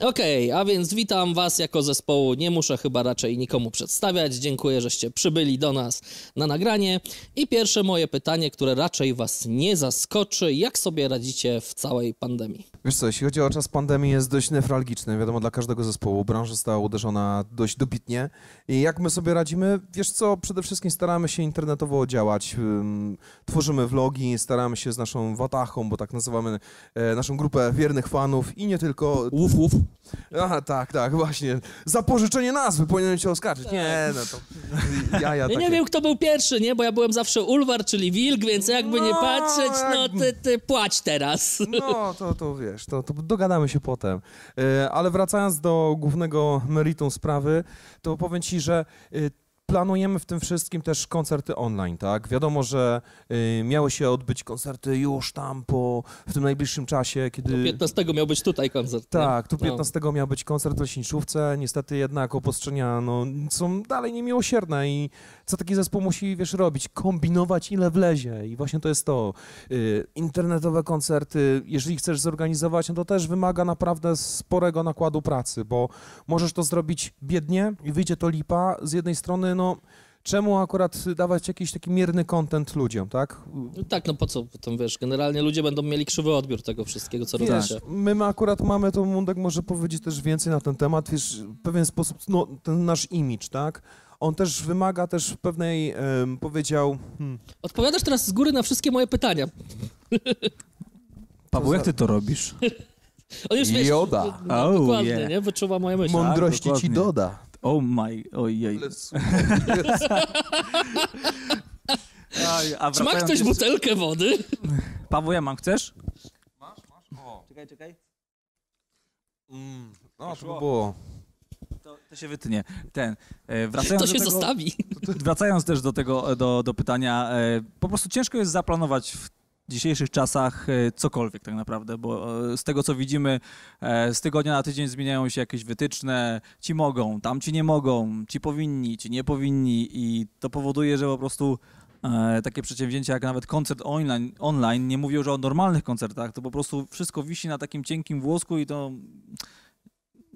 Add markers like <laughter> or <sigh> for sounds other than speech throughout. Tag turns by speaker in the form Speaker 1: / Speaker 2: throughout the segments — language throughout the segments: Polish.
Speaker 1: Okej, a więc witam Was jako zespołu. Nie muszę chyba raczej nikomu przedstawiać. Dziękuję, żeście przybyli do nas na nagranie. I pierwsze moje pytanie, które raczej Was nie zaskoczy: jak sobie radzicie w całej pandemii?
Speaker 2: Wiesz co, jeśli chodzi o czas pandemii, jest dość newralgiczny, wiadomo, dla każdego zespołu. Branża została uderzona dość dobitnie. I jak my sobie radzimy? Wiesz co, przede wszystkim staramy się internetowo działać. Ym, Tworzymy vlogi, staramy się z naszą Watachą, bo tak nazywamy e, naszą grupę wiernych fanów i nie tylko...
Speaker 1: Uf, uf.
Speaker 2: Aha, tak, tak, właśnie. Za pożyczenie nazwy powinienem cię oskarżyć. Nie, no to... Ja, ja,
Speaker 1: Ja nie
Speaker 2: takie-
Speaker 1: wiem, kto był pierwszy, nie? Bo ja byłem zawsze Ulwar, czyli wilk, więc jakby nie
Speaker 2: No,
Speaker 1: patrzeć, no
Speaker 2: jak-
Speaker 1: ty, ty płać teraz.
Speaker 2: No, to, to wiesz, to, to dogadamy się potem. E, Ale wracając do głównego meritum sprawy, to powiem ci, że e, planujemy w tym wszystkim też koncerty online, tak? Wiadomo, że e, miały się odbyć koncerty już tam po, w tym najbliższym czasie, kiedy...
Speaker 1: 15 miał być tutaj koncert. nie?
Speaker 2: Tak, tu
Speaker 1: No.
Speaker 2: 15 miał być koncert w Leśniczówce. Niestety jednak obostrzenia no, są dalej niemiłosierne i co taki zespół musi, wiesz, robić? Kombinować ile wlezie i właśnie to jest to. Y, internetowe koncerty, jeżeli chcesz zorganizować, no to też wymaga naprawdę sporego nakładu pracy, bo możesz to zrobić biednie i wyjdzie to lipa. Z jednej strony, no, czemu akurat dawać jakiś taki mierny content ludziom, tak?
Speaker 1: No tak, no po co potem, wiesz, generalnie ludzie będą mieli krzywy odbiór tego wszystkiego, co
Speaker 2: Wiesz,
Speaker 1: robicie.
Speaker 2: my akurat mamy, to Mundek może powiedzieć też więcej na ten temat, wiesz, w pewien sposób, no, ten nasz image, tak? On też wymaga też pewnej, em, powiedział, hmm,
Speaker 1: Odpowiadasz teraz z góry na wszystkie moje pytania. <laughs>
Speaker 3: Paweł, jak ty to robisz?
Speaker 1: On już wiesz,
Speaker 4: Joda.
Speaker 1: No,
Speaker 3: Oh,
Speaker 1: dokładnie,
Speaker 3: yeah.
Speaker 1: nie? Wyczuwa moje myśli.
Speaker 4: Mądrości ci
Speaker 3: dokładnie.
Speaker 4: doda.
Speaker 3: Oh my, ojej. Aj, a
Speaker 1: Czy ma ktoś
Speaker 3: jeszcze-
Speaker 1: butelkę wody?
Speaker 3: Paweł, ja mam, chcesz?
Speaker 2: czekaj, czekaj. no to by było.
Speaker 3: To, to się wytnie. Ten, e,
Speaker 1: To
Speaker 3: wracając,
Speaker 1: się
Speaker 3: do tego,
Speaker 1: zostawi. <laughs>
Speaker 3: wracając też do tego, do, do pytania, e, po prostu ciężko jest zaplanować w dzisiejszych czasach e, cokolwiek tak naprawdę, bo e, z tego co widzimy, e, z tygodnia na tydzień zmieniają się jakieś wytyczne, ci mogą, tam ci nie mogą, ci powinni, ci nie powinni i to powoduje, że po prostu takie przedsięwzięcia jak nawet koncert online, online, nie mówię już o normalnych koncertach, to po prostu wszystko wisi na takim cienkim włosku i to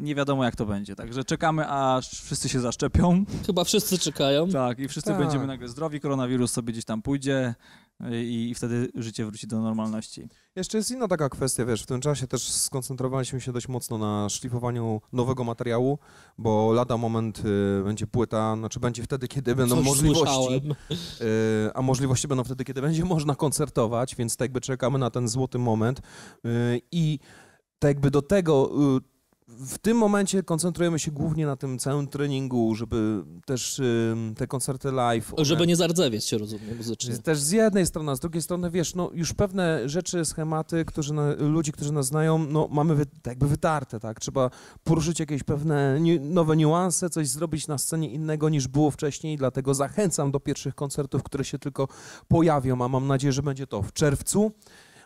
Speaker 3: nie wiadomo jak to będzie. Także czekamy, aż wszyscy się zaszczepią.
Speaker 1: Chyba wszyscy czekają.
Speaker 3: Tak, i wszyscy
Speaker 2: Tak.
Speaker 3: będziemy nagle zdrowi, koronawirus sobie gdzieś tam pójdzie y, i, i wtedy życie wróci do normalności.
Speaker 2: Jeszcze jest inna taka kwestia, wiesz, w tym czasie też skoncentrowaliśmy się dość mocno na szlifowaniu nowego materiału, bo lada moment y, będzie płyta, znaczy będzie wtedy, kiedy będą
Speaker 1: Coś
Speaker 2: możliwości. Y, a możliwości będą wtedy, kiedy będzie <laughs> można koncertować, więc tak jakby czekamy na ten złoty moment y, i tak jakby do tego y, w tym momencie koncentrujemy się głównie na tym całym treningu, żeby też te koncerty live... one-
Speaker 1: Żeby nie zardzewieć się, rozumiem, muzycznie.
Speaker 2: też z jednej strony, a z drugiej strony, wiesz, no już pewne rzeczy, schematy, którzy na, ludzi, którzy nas znają, no mamy wy, tak jakby wytarte, tak? Trzeba poruszyć jakieś pewne ni, nowe niuanse, coś zrobić na scenie innego niż było wcześniej, dlatego zachęcam do pierwszych koncertów, które się tylko pojawią, a mam nadzieję, że będzie to w czerwcu.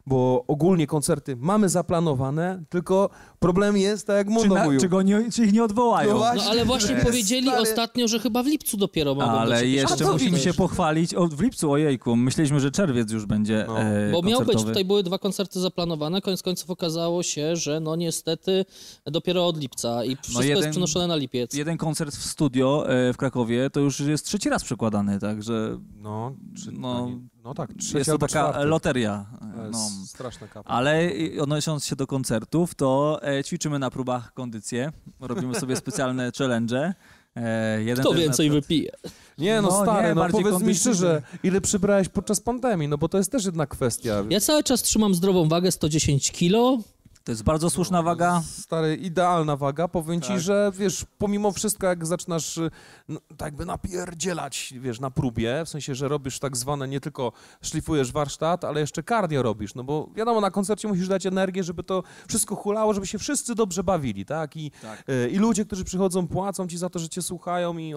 Speaker 2: Bo ogólnie koncerty mamy zaplanowane, tylko problem jest, tak jak
Speaker 3: Czy,
Speaker 2: Mundo
Speaker 3: na, czy, go nie, czy ich nie odwołają?
Speaker 2: No
Speaker 1: No
Speaker 2: właśnie.
Speaker 1: ale właśnie
Speaker 2: Stary.
Speaker 1: powiedzieli ostatnio, że chyba w lipcu dopiero mogą być
Speaker 3: Ale
Speaker 1: jakieś
Speaker 3: jeszcze musimy się pochwalić. O, w lipcu, ojejku, myśleliśmy, że czerwiec już będzie
Speaker 2: No.
Speaker 3: e,
Speaker 1: Bo miał być, tutaj były dwa koncerty zaplanowane, koniec końców okazało się, że no niestety dopiero od lipca i wszystko jest
Speaker 3: jeden-
Speaker 1: przenoszone na lipiec.
Speaker 3: Jeden koncert w studio e, w Krakowie to już jest trzeci raz przekładany, także
Speaker 2: No, czy,
Speaker 3: No,
Speaker 2: no, tak, trzeci
Speaker 3: jest to taka
Speaker 2: czwarty.
Speaker 3: loteria. No.
Speaker 2: straszna kapa.
Speaker 3: Ale odnosząc się do koncertów, to e, ćwiczymy na próbach kondycję. Robimy sobie specjalne <laughs> challenge. E, jeden
Speaker 1: Kto więcej
Speaker 3: na-
Speaker 1: wypije?
Speaker 2: Nie, no,
Speaker 3: No,
Speaker 2: stary,
Speaker 3: nie,
Speaker 2: no
Speaker 3: bardziej
Speaker 2: powiedz mi szczerze, ile przybrałeś podczas pandemii, no bo to jest też jedna kwestia.
Speaker 1: Ja cały czas trzymam zdrową wagę 110 kilo.
Speaker 3: To jest bardzo słuszna waga.
Speaker 2: Stary, idealna waga, powiem ci,
Speaker 3: Tak.
Speaker 2: że wiesz, pomimo wszystko, jak zaczynasz y, no, tak jakby napierdzielać, wiesz, na próbie, w sensie, że robisz tak zwane, nie tylko szlifujesz warsztat, ale jeszcze cardio robisz, no bo wiadomo, na koncercie musisz dać energię, żeby to wszystko hulało, żeby się wszyscy dobrze bawili, tak? I,
Speaker 3: Tak.
Speaker 2: y, i ludzie, którzy przychodzą, płacą ci za to, że cię słuchają i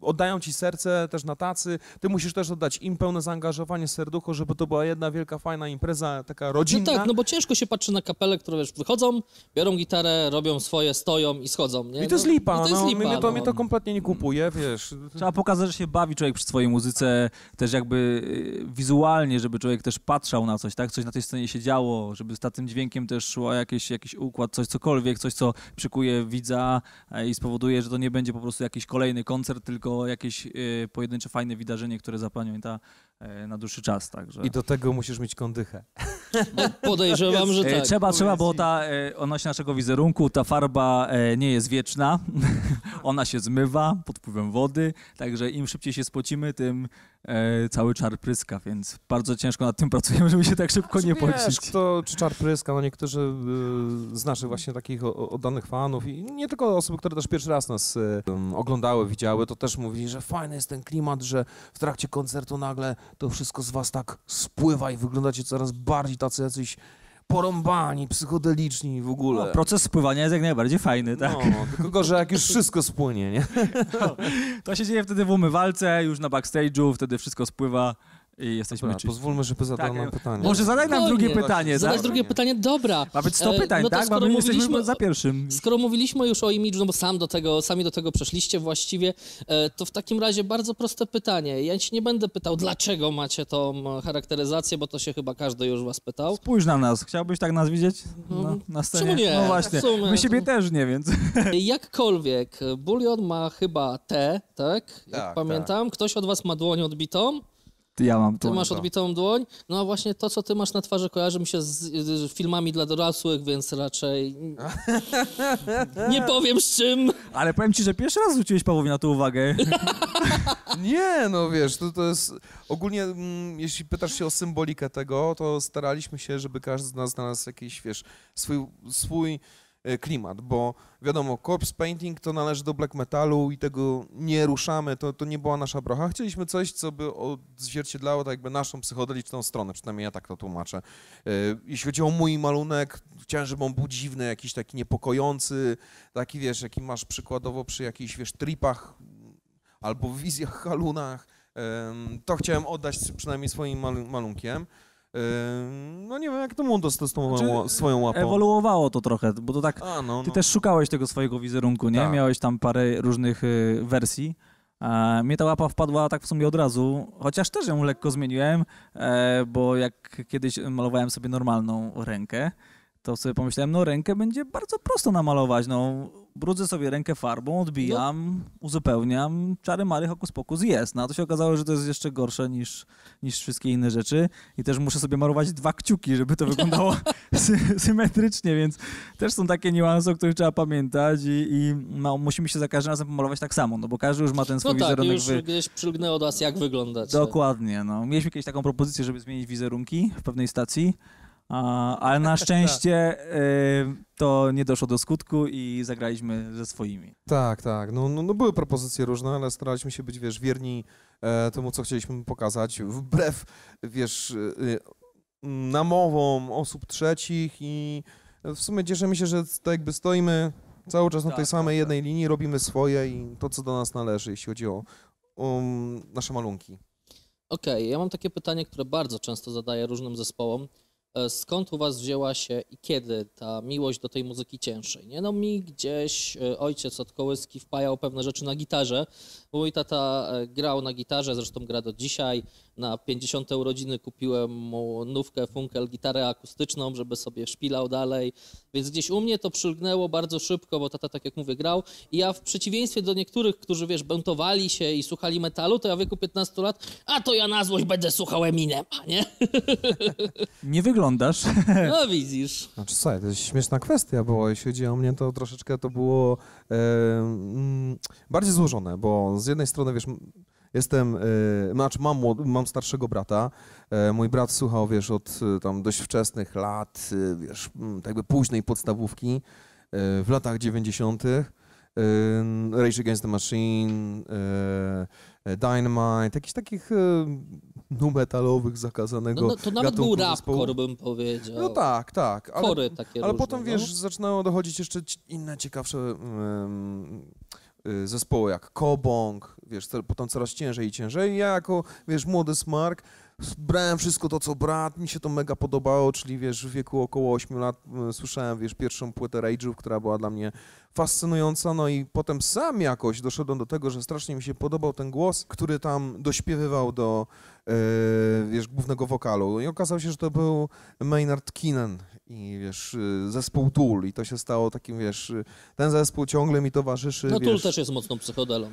Speaker 2: oddają ci serce też na tacy, ty musisz też oddać im pełne zaangażowanie, serducho, żeby to była jedna wielka, fajna impreza, taka
Speaker 1: No
Speaker 2: rodzinna.
Speaker 1: tak, no bo ciężko się patrzy na kapelę, które wiesz, wychodzą, biorą gitarę, robią swoje, stoją i schodzą, nie?
Speaker 2: I to jest
Speaker 1: No,
Speaker 2: lipa,
Speaker 1: i to jest
Speaker 2: no,
Speaker 1: lipa,
Speaker 2: mnie, to,
Speaker 1: no.
Speaker 2: mnie to kompletnie nie kupuje, wiesz.
Speaker 3: Trzeba pokazać, że się bawi człowiek przy swojej muzyce, też jakby y, wizualnie, żeby człowiek też patrzał na coś, tak? Coś na tej scenie się działo, żeby z tym dźwiękiem też szło jakiś, jakiś układ, coś cokolwiek, coś, co przykuje widza e, i spowoduje, że to nie będzie po prostu jakiś kolejny koncert, tylko jakieś y, pojedyncze, fajne wydarzenie, które zapamięta na dłuższy czas, także...
Speaker 2: I do tego musisz mieć kondychę.
Speaker 1: Podejrzewam, że
Speaker 3: E,
Speaker 1: tak.
Speaker 3: Trzeba, trzeba, bo ta e, odnośnie naszego wizerunku, ta farba e, nie jest wieczna. <laughs> Ona się zmywa pod wpływem wody, także im szybciej się spocimy, tym e, cały czar pryska, więc bardzo ciężko nad tym pracujemy, żeby się tak szybko nie
Speaker 2: Znaczy,
Speaker 3: pocić.
Speaker 2: kto, czy czar pryska, no niektórzy y, z naszych właśnie takich oddanych fanów i nie tylko osoby, które też pierwszy raz nas y, oglądały, widziały, to też mówili, że fajny jest ten klimat, że w trakcie koncertu nagle to wszystko z was tak spływa i wyglądacie coraz bardziej tacy jacyś porąbani, psychodeliczni w ogóle.
Speaker 3: No, proces spływania jest jak najbardziej fajny, tak?
Speaker 2: No, tylko gorzej jak już wszystko spłynie, nie? <laughs>
Speaker 3: To się dzieje wtedy w umywalce, już na backstage'u, wtedy wszystko spływa i jesteśmy
Speaker 2: Dobra, pozwólmy, żeby zadał
Speaker 3: Tak,
Speaker 2: nam
Speaker 3: e,
Speaker 2: pytanie.
Speaker 3: Może zadaj nam
Speaker 1: Spokojnie.
Speaker 3: drugie pytanie,
Speaker 1: Zadać
Speaker 3: tak?
Speaker 1: drugie pytanie, dobra.
Speaker 3: Ma być 100
Speaker 1: E,
Speaker 3: pytań,
Speaker 1: no to
Speaker 3: tak?
Speaker 1: skoro mówiliśmy
Speaker 3: za pierwszym.
Speaker 1: Skoro mówiliśmy już o imidżu, no bo sam do tego, sami do tego przeszliście właściwie, e, to w takim razie bardzo proste pytanie. Ja ci nie będę pytał, dlaczego macie tą charakteryzację, bo to się chyba każdy już was pytał.
Speaker 3: Spójrź na nas. Chciałbyś tak nas widzieć
Speaker 1: No,
Speaker 3: na, na scenie?
Speaker 1: czemu nie?
Speaker 3: No właśnie.
Speaker 1: W sumie
Speaker 3: My siebie
Speaker 1: to-
Speaker 3: też nie, więc... <laughs>
Speaker 1: Jakkolwiek, Bulion ma chyba T, tak? Jak
Speaker 2: Tak,
Speaker 1: pamiętam. Ktoś od was ma dłoń odbitą.
Speaker 3: Ja mam
Speaker 1: Ty
Speaker 3: to.
Speaker 1: masz
Speaker 2: to.
Speaker 1: odbitą dłoń. No a właśnie to, co ty masz na twarzy, kojarzy mi się z, filmami dla dorosłych, więc raczej <laughs> nie powiem z czym.
Speaker 3: Ale powiem ci, że pierwszy raz zwróciłeś Pawłowi na to uwagę. <laughs>
Speaker 2: Nie, no wiesz, to, to jest ogólnie, mm, jeśli pytasz się o symbolikę tego, to staraliśmy się, żeby każdy z nas znalazł jakiś, wiesz, swój, swój klimat, bo wiadomo, corpse painting to należy do black metalu i tego nie ruszamy, to, to nie była nasza brocha. Chcieliśmy coś, co by odzwierciedlało tak jakby naszą psychodeliczną stronę, przynajmniej ja tak to tłumaczę. E, Jeśli chodzi o mój malunek, chciałem, żeby on był dziwny, jakiś taki niepokojący, taki, wiesz, jaki masz przykładowo przy jakichś, wiesz, tripach albo wizjach, <laughs> halunach. To chciałem oddać przynajmniej swoim malu- malunkiem. No nie wiem, jak to Mundo z, z tą
Speaker 3: Znaczy,
Speaker 2: swoją łapą.
Speaker 3: Ewoluowało to trochę, bo to tak...
Speaker 2: A, no,
Speaker 3: Ty
Speaker 2: no.
Speaker 3: też szukałeś tego swojego wizerunku, nie?
Speaker 2: Tak.
Speaker 3: Miałeś tam parę różnych y, wersji. E, mnie ta łapa wpadła tak w sumie od razu, chociaż też ją lekko zmieniłem, e, bo jak kiedyś malowałem sobie normalną rękę, to sobie pomyślałem, no rękę będzie bardzo prosto namalować, no brudzę sobie rękę farbą, odbijam, uzupełniam, czary mary, hokus pokus jest. No a to się okazało, że to jest jeszcze gorsze niż, niż wszystkie inne rzeczy i też muszę sobie malować dwa kciuki, żeby to wyglądało <laughs> sy symetrycznie, więc też są takie niuanse, o których trzeba pamiętać i, i no, musimy się za każdym razem pomalować tak samo, no bo każdy już ma ten swój
Speaker 1: No tak,
Speaker 3: wizerunek.
Speaker 1: już
Speaker 3: wy-
Speaker 1: gdzieś przylgnęło do nas, jak wyglądać.
Speaker 3: Dokładnie, no. Mieliśmy kiedyś taką propozycję, żeby zmienić wizerunki w pewnej stacji, a, ale na <laughs> szczęście y, to nie doszło do skutku i zagraliśmy ze swoimi.
Speaker 2: Tak, tak. No, no, no były propozycje różne, ale staraliśmy się być, wiesz, wierni e, temu, co chcieliśmy pokazać, wbrew, wiesz, y, namowom osób trzecich i w sumie cieszymy się, że tak jakby stoimy cały czas na tej
Speaker 3: Tak,
Speaker 2: samej
Speaker 3: tak,
Speaker 2: jednej linii, robimy swoje i to, co do nas należy, jeśli chodzi o um, nasze malunki.
Speaker 1: Okej, ja mam takie pytanie, które bardzo często zadaję różnym zespołom. E, Skąd u was wzięła się i kiedy ta miłość do tej muzyki cięższej? Nie no, mi gdzieś e, ojciec od kołyski wpajał pewne rzeczy na gitarze, mój tata e, grał na gitarze, zresztą gra do dzisiaj. Na 50 urodziny kupiłem mu nówkę Funkel, gitarę akustyczną, żeby sobie szpilał dalej, więc gdzieś u mnie to przylgnęło bardzo szybko, bo tata, tak jak mówię, grał i ja w przeciwieństwie do niektórych, którzy, wiesz, bentowali się i słuchali metalu, to ja w wieku 15 lat, a to ja na złość będę słuchał Eminema, nie? <laughs>
Speaker 3: Nie wyglądasz. <laughs>
Speaker 1: No widzisz.
Speaker 2: Znaczy, słuchaj, to jest śmieszna kwestia, bo jeśli chodzi o mnie, to troszeczkę to było e, bardziej złożone, bo z jednej strony, wiesz, jestem, e, znaczy mam, mam starszego brata, e, mój brat słuchał, wiesz, od e, tam dość wczesnych lat, e, wiesz, m, tak jakby późnej podstawówki, w latach 90., e, Rage Against the Machine, Dynamite, jakichś takich nu metalowych, zakazanego
Speaker 1: No, no, to nawet był rapcore, bym powiedział.
Speaker 2: No tak, tak. Ale,
Speaker 1: Chory takie
Speaker 2: ale
Speaker 1: różne,
Speaker 2: potem,
Speaker 1: no.
Speaker 2: wiesz, zaczynało dochodzić jeszcze inne ciekawsze y, zespoły, jak Kobong, wiesz, potem coraz ciężej i ciężej. Ja jako, wiesz, młody smark brałem wszystko to, co brat, mi się to mega podobało, czyli wiesz, w wieku około 8 lat e, słyszałem, wiesz, pierwszą płytę Rage'ów, która była dla mnie fascynująca, no i potem sam jakoś doszedłem do tego, że strasznie mi się podobał ten głos, który tam dośpiewywał do, e, wiesz, głównego wokalu i okazało się, że to był Maynard Keenan i wiesz, e, zespół Tool i to się stało takim, wiesz, e, ten zespół ciągle mi towarzyszy,
Speaker 1: No
Speaker 2: wiesz,
Speaker 1: Tool też jest mocną psychodelą.
Speaker 2: E,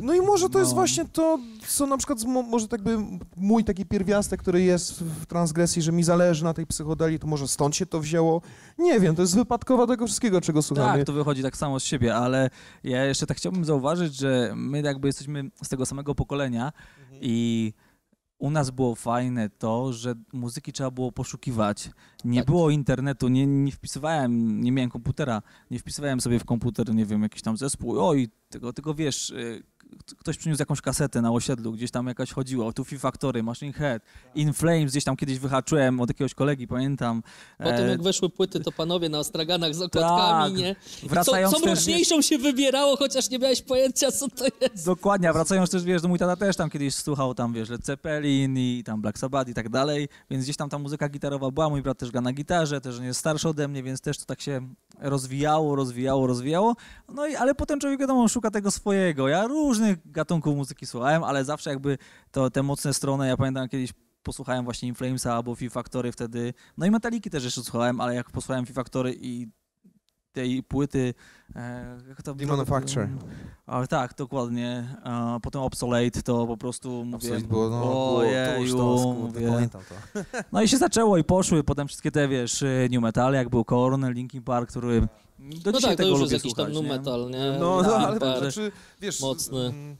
Speaker 2: No i może to jest
Speaker 3: No.
Speaker 2: właśnie to, co na przykład, może tak by mój taki pierwiastek, który jest w transgresji, że mi zależy na tej psychodelii, to może stąd się to wzięło? Nie wiem, to jest wypadkowa tego wszystkiego, czego słuchamy.
Speaker 3: Tak, to wychodzi tak samo z siebie, ale ja jeszcze tak chciałbym zauważyć, że my jakby jesteśmy z tego samego pokolenia i u nas było fajne to, że muzyki trzeba było poszukiwać. Nie
Speaker 1: Tak.
Speaker 3: było internetu, nie, nie wpisywałem, nie miałem komputera, nie wpisywałem sobie w komputer, nie wiem, jakiś tam zespół, oj, tego, tylko wiesz, y, ktoś przyniósł jakąś kasetę na osiedlu, gdzieś tam jakaś chodziła, tu Fee Factory, Machine Head, In Flames, gdzieś tam kiedyś wyhaczyłem od jakiegoś kolegi, pamiętam.
Speaker 1: Potem
Speaker 3: E,
Speaker 1: jak weszły płyty, to panowie na ostraganach z okładkami,
Speaker 3: Tak.
Speaker 1: nie? I
Speaker 3: Wracając
Speaker 1: co, co mroczniejszą się wybierało, chociaż nie miałeś pojęcia, co to jest.
Speaker 3: Dokładnie, a wracając też, wiesz, no mój tata też tam kiedyś słuchał tam, wiesz, Led Zeppelin i tam Black Sabbath i tak dalej, więc gdzieś tam ta muzyka gitarowa była, mój brat też gra na gitarze, też on jest starszy ode mnie, więc też to tak się rozwijało, rozwijało, rozwijało, no i, ale potem człowiek, wiadomo, szuka tego swojego. Ja różnych gatunków muzyki słuchałem, ale zawsze jakby to, te mocne strony, ja pamiętam kiedyś posłuchałem właśnie Inflamesa albo Fee Factory wtedy, no i Metaliki też jeszcze słuchałem, ale jak posłuchałem Fee Factory i tej płyty, e, jak to
Speaker 2: The Manufacturer.
Speaker 3: a, tak, dokładnie. A, potem Obsolete to po prostu mówię.
Speaker 2: Absolutnie było, no, było, to już to, pamiętam to.
Speaker 3: No i się zaczęło i poszły potem wszystkie te, wiesz, y, New Metal, jak był Korn, Linkin Park, który do
Speaker 1: No
Speaker 3: dzisiaj
Speaker 1: tak, to
Speaker 3: tego
Speaker 1: już
Speaker 3: lubię
Speaker 1: jest jakiś tam nu
Speaker 3: nie?
Speaker 1: metal, nie?
Speaker 2: No, no ale to znaczy, wiesz...
Speaker 1: mocny.
Speaker 2: mm,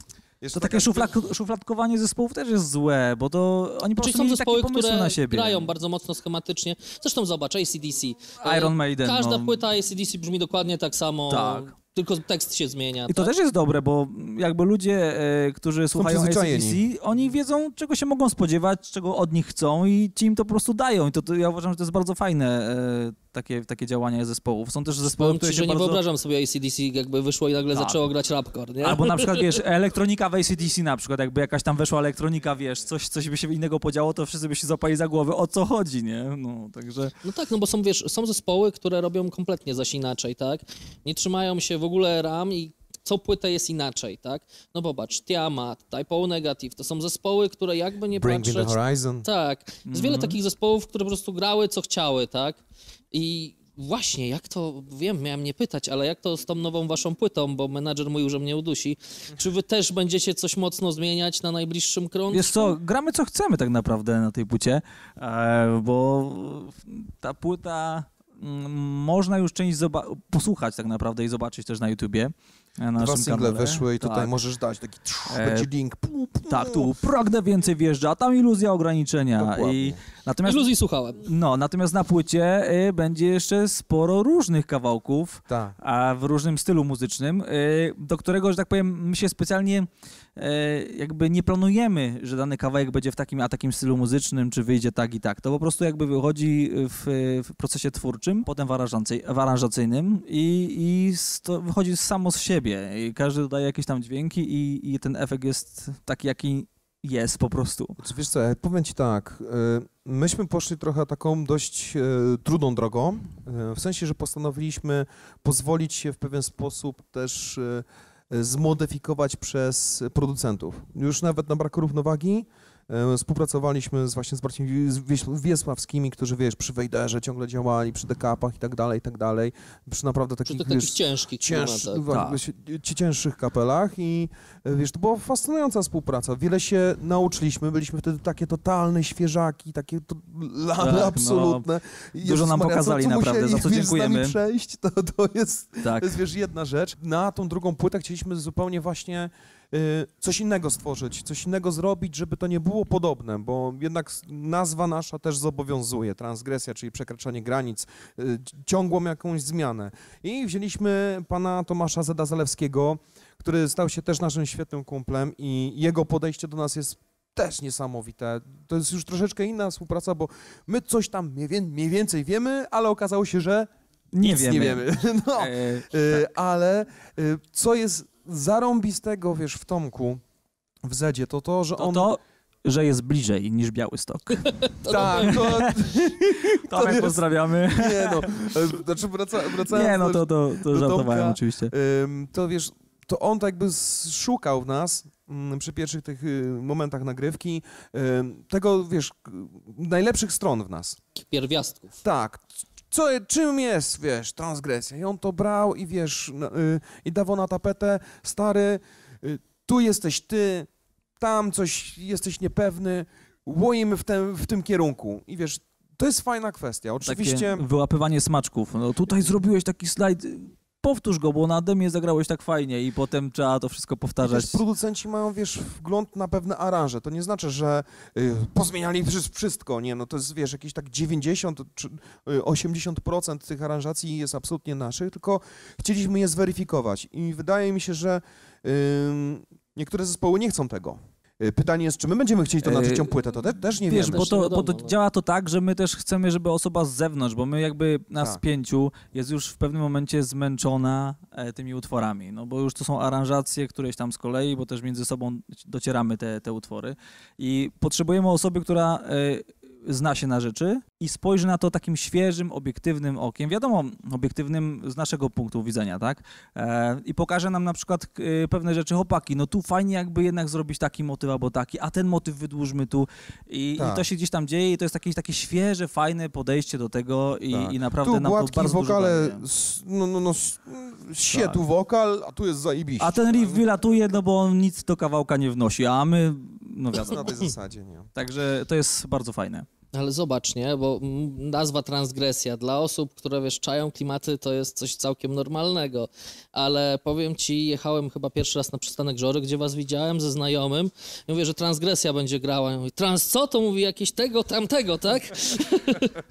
Speaker 3: To takie szuflak, szufladkowanie zespołów też jest złe, bo to oni po
Speaker 1: Czyli
Speaker 3: prostu
Speaker 1: są
Speaker 3: mieli
Speaker 1: zespoły,
Speaker 3: takie pomysły
Speaker 1: które
Speaker 3: na siebie.
Speaker 1: grają bardzo mocno schematycznie. Zresztą zobacz, ACDC. E,
Speaker 3: Iron Maiden,
Speaker 1: Każda
Speaker 3: no.
Speaker 1: płyta ACDC brzmi dokładnie tak samo,
Speaker 3: Tak.
Speaker 1: tylko tekst się zmienia.
Speaker 3: I to
Speaker 1: tak?
Speaker 3: też jest dobre, bo jakby ludzie, e, którzy słuchają. ACDC, oni wiedzą, czego się mogą spodziewać, czego od nich chcą i ci im to po prostu dają. I to, to ja uważam, że to jest bardzo fajne, e, takie, takie działania zespołów. Są też zespoły,
Speaker 1: Powiem
Speaker 3: które
Speaker 1: ci,
Speaker 3: się
Speaker 1: że nie
Speaker 3: bardzo...
Speaker 1: wyobrażam sobie ACDC, jakby wyszło i nagle
Speaker 3: Tak.
Speaker 1: zaczęło grać rapcore, nie?
Speaker 3: Albo na przykład, wiesz, <laughs> elektronika w ACDC na przykład, jakby jakaś tam weszła elektronika, wiesz, coś, coś by się innego podziało, to wszyscy by się zapali za głowę, o co chodzi, nie? No, także...
Speaker 1: No tak, no bo są, wiesz, są zespoły, które robią kompletnie zaś inaczej, tak? Nie trzymają się w ogóle ram i co płytę jest inaczej, tak? No popatrz, Tiamat, Typo Negative, to są zespoły, które jakby nie
Speaker 2: Bring the
Speaker 1: patrzeć...
Speaker 2: horizon.
Speaker 1: Tak, jest wiele takich zespołów, które po prostu grały, co chciały, tak? I właśnie, jak to, wiem, miałem nie pytać, ale jak to z tą nową waszą płytą, bo menadżer mówił, że mnie udusi, czy wy też będziecie coś mocno zmieniać na najbliższym krążku?
Speaker 3: Wiesz co, gramy co chcemy tak naprawdę na tej płycie, e, bo ta płyta mm, można już część posłuchać tak naprawdę i zobaczyć też na YouTubie. e, Na
Speaker 2: Dwa single
Speaker 3: kanale.
Speaker 2: weszły i tutaj
Speaker 3: tak.
Speaker 2: możesz dać taki...
Speaker 3: E,
Speaker 2: będzie link. Pu, pu.
Speaker 3: Tak, tu pragnę więcej wjeżdża, a tam iluzja ograniczenia.
Speaker 2: Dokładnie.
Speaker 3: I natomiast,
Speaker 1: Iluzji słuchałem.
Speaker 3: no, natomiast na płycie y, będzie jeszcze sporo różnych kawałków,
Speaker 2: Tak.
Speaker 3: a w różnym stylu muzycznym, y, do którego, że tak powiem, my się specjalnie y, jakby nie planujemy, że dany kawałek będzie w takim a takim stylu muzycznym, czy wyjdzie tak i tak. To po prostu jakby wychodzi w, w procesie twórczym, potem w, w aranżacyjnym i, i to wychodzi samo z siebie. I każdy dodaje jakieś tam dźwięki i, i ten efekt jest taki, jaki jest po prostu.
Speaker 2: Znaczy, Wiesz co, powiem ci tak, y, myśmy poszli trochę taką dość y, trudną drogą, y, w sensie, że postanowiliśmy pozwolić się w pewien sposób też zmodyfikować przez producentów. Już nawet na brak równowagi współpracowaliśmy z właśnie z braćmi Wiesławskimi, którzy wiesz, przy Wejderze ciągle działali, przy dekapach i tak dalej, i tak dalej, przy naprawdę
Speaker 1: Przy
Speaker 2: takich, wiesz,
Speaker 1: takich ciężkich
Speaker 2: cięż, ci- ci cięższych kapelach i e, wiesz, to była fascynująca współpraca. Wiele się nauczyliśmy, byliśmy wtedy takie totalne świeżaki, takie to, lamy
Speaker 3: Tak, no.
Speaker 2: absolutne. I
Speaker 3: Dużo nam pokazali naprawdę,
Speaker 2: musieli,
Speaker 3: za co
Speaker 2: wiesz,
Speaker 3: dziękujemy.
Speaker 2: Z nami przejść, <laughs> to, to, jest,
Speaker 3: Tak.
Speaker 2: to jest, wiesz, jedna rzecz. Na tą drugą płytę chcieliśmy zupełnie właśnie coś innego stworzyć, coś innego zrobić, żeby to nie było podobne, bo jednak nazwa nasza też zobowiązuje, transgresja, czyli przekraczanie granic, y, ciągłą jakąś zmianę. I wzięliśmy pana Tomasza Zeda Zalewskiego, który stał się też naszym świetnym kumplem i jego podejście do nas jest też niesamowite. To jest już troszeczkę inna współpraca, bo my coś tam mniej, więcej wiemy, ale okazało się, że
Speaker 3: Nie
Speaker 2: nic
Speaker 3: wiemy.
Speaker 2: nie wiemy. <laughs> No.
Speaker 3: E,
Speaker 2: Y, ale y, co jest zarąbistego, wiesz, w Tomku, w Zedzie, to to, że
Speaker 3: to,
Speaker 2: on
Speaker 3: to że jest bliżej niż Białystok. <laughs>
Speaker 2: Tak, to, <laughs>
Speaker 3: Tomek,
Speaker 2: jest-
Speaker 3: pozdrawiamy.
Speaker 2: nie no, znaczy wraca, wracając
Speaker 3: Nie, no to, to, to żartowałem
Speaker 2: Tomka.
Speaker 3: oczywiście.
Speaker 2: Ym, to wiesz, to on tak jakby szukał w nas mm, przy pierwszych tych y, momentach nagrywki tego, wiesz, najlepszych stron w nas.
Speaker 1: Pierwiastków.
Speaker 2: Tak. Co, czym jest, wiesz, transgresja? I on to brał i wiesz, no, y, i dawał na tapetę, stary, y, tu jesteś ty, tam coś jesteś niepewny, łoimy w, w tym kierunku. I wiesz, to jest fajna kwestia. Oczywiście...
Speaker 3: Takie wyłapywanie smaczków. No tutaj zrobiłeś taki slajd, powtórz go, bo na demie zagrałeś tak fajnie i potem trzeba to wszystko powtarzać.
Speaker 2: Wiesz, producenci mają, wiesz, wgląd na pewne aranże. To nie znaczy, że y, pozmieniali wszy- wszystko, nie, no to jest, wiesz, jakieś tak 90 czy y, 80% tych aranżacji jest absolutnie naszych, tylko chcieliśmy je zweryfikować i wydaje mi się, że ym, niektóre zespoły nie chcą tego. Y, Pytanie jest, czy my będziemy chcieli to na trzecią płetę, to te, też nie
Speaker 3: Wiesz,
Speaker 2: wiemy.
Speaker 3: bo to, bo to
Speaker 1: no.
Speaker 3: działa to tak, że my też chcemy, żeby osoba z zewnątrz, bo my jakby nas
Speaker 2: Tak.
Speaker 3: pięciu jest już w pewnym momencie zmęczona e, tymi utworami, no bo już to są aranżacje któreś tam z kolei, bo też między sobą docieramy te, te utwory i potrzebujemy osoby, która e, zna się na rzeczy i spojrzy na to takim świeżym, obiektywnym okiem, wiadomo, obiektywnym z naszego punktu widzenia, tak? E, I pokaże nam na przykład e, pewne rzeczy, chłopaki, no tu fajnie jakby jednak zrobić taki motyw albo taki, a ten motyw wydłużmy tu i,
Speaker 2: Tak.
Speaker 3: i to się gdzieś tam dzieje i to jest jakieś takie świeże, fajne podejście do tego i,
Speaker 2: Tak.
Speaker 3: i naprawdę
Speaker 2: Tu
Speaker 3: nam to bardzo
Speaker 2: wokale,
Speaker 3: dużo
Speaker 2: s- no, no, no, sie
Speaker 3: Tak.
Speaker 2: tu wokal, a tu jest zajebiście.
Speaker 3: A ten riff wylatuje, no bo on nic do kawałka nie wnosi, a my, no
Speaker 2: na
Speaker 3: wiadomo.
Speaker 2: tej zasadzie, nie.
Speaker 3: Także to jest bardzo fajne.
Speaker 1: Ale zobacz, nie? Bo nazwa transgresja dla osób, które wiesz, czają klimaty, to jest coś całkiem normalnego. Ale powiem ci, jechałem chyba pierwszy raz na przystanek Żory, gdzie was widziałem ze znajomym. I mówię, że transgresja będzie grała. Ja mówię, trans co? To mówi jakieś tego, tamtego, tak? <laughs>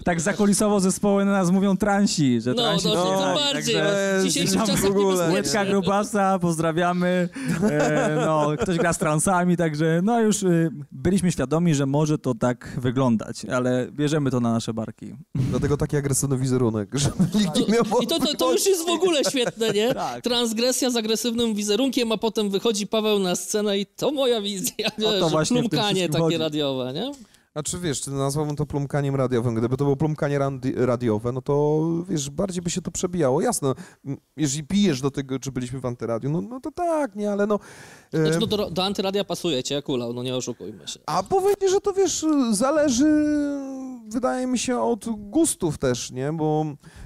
Speaker 3: Tak zakulisowo zespoły na nas mówią transi, że
Speaker 1: No,
Speaker 3: transi
Speaker 1: no, tym
Speaker 3: tak,
Speaker 1: bardziej.
Speaker 3: także-
Speaker 1: W dzisiejszych
Speaker 2: w ogóle.
Speaker 3: Łydka. Grubasa, pozdrawiamy. E, no, ktoś gra z transami, także no już y, byliśmy świadomi, że może to tak wyglądać, ale bierzemy to na nasze barki.
Speaker 2: Dlatego taki agresywny wizerunek, <laughs> żeby nikt nie miał
Speaker 1: I to, to, to już jest w ogóle świetne, nie? <laughs>
Speaker 3: Tak.
Speaker 1: Transgresja z agresywnym wizerunkiem, a potem wychodzi Paweł na scenę i to moja wizja,
Speaker 3: O to
Speaker 1: że
Speaker 3: właśnie
Speaker 1: takie
Speaker 3: chodzi.
Speaker 1: radiowe, nie?
Speaker 2: A czy wiesz, czy nazwałbym to plumkaniem radiowym? Gdyby to było plumkanie radiowe, no to wiesz, bardziej by się to przebijało. Jasne, m, jeżeli pijesz do tego, czy byliśmy w antyradiu, no, no to tak, nie, ale no... e,
Speaker 1: Znaczy, no do, do antyradia pasujecie jak ulał, no nie oszukujmy się.
Speaker 2: A powiedzieć, że to wiesz, zależy, wydaje mi się, od gustów też, nie? Bo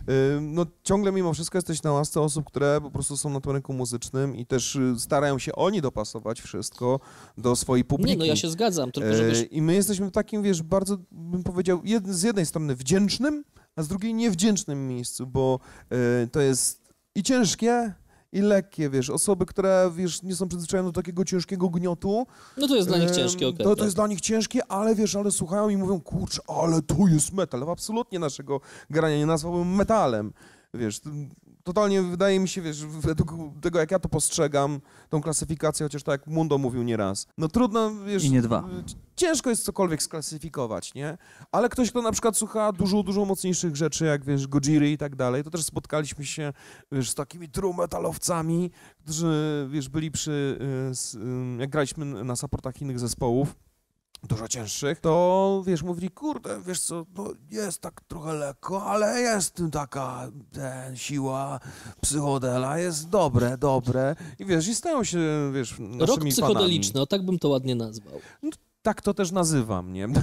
Speaker 2: y, no, ciągle mimo wszystko jesteś na łasce osób, które po prostu są na tym rynku muzycznym i też y, starają się oni dopasować wszystko do swojej publiki.
Speaker 1: Nie, no ja się zgadzam, tylko że wiesz,
Speaker 2: I my jesteśmy w takim, wiesz, bardzo, bym powiedział, jed, z jednej strony wdzięcznym, a z drugiej niewdzięcznym miejscu, bo to jest i ciężkie, i lekkie, wiesz, osoby, które, wiesz, nie są przyzwyczajone do takiego ciężkiego gniotu.
Speaker 1: no to jest dla nich ciężkie, okej.
Speaker 2: To, to
Speaker 1: tak.
Speaker 2: jest dla nich ciężkie, ale wiesz, ale słuchają i mówią, kurczę, ale to jest metal. Absolutnie naszego grania nie nazwałbym metalem. Wiesz, totalnie wydaje mi się, wiesz, według tego, jak ja to postrzegam, tą klasyfikację, chociaż tak jak Mundo mówił nieraz. No trudno, wiesz...
Speaker 3: I nie dwa.
Speaker 2: Ciężko jest cokolwiek sklasyfikować, nie? Ale ktoś, kto na przykład słucha dużo, dużo mocniejszych rzeczy, jak wiesz, Gojiry i tak dalej, to też spotkaliśmy się, wiesz, z takimi true metalowcami, którzy, wiesz, byli przy, y, y, jak graliśmy na supportach innych zespołów, dużo cięższych, to wiesz, mówili, kurde, wiesz co, no jest tak trochę lekko, ale jest taka ten, siła psychodela, jest dobre, dobre i wiesz, i stają się, wiesz, naszymi
Speaker 1: Rok psychodeliczny, o tak bym to ładnie nazwał.
Speaker 2: Tak to też nazywam, nie? <laughs>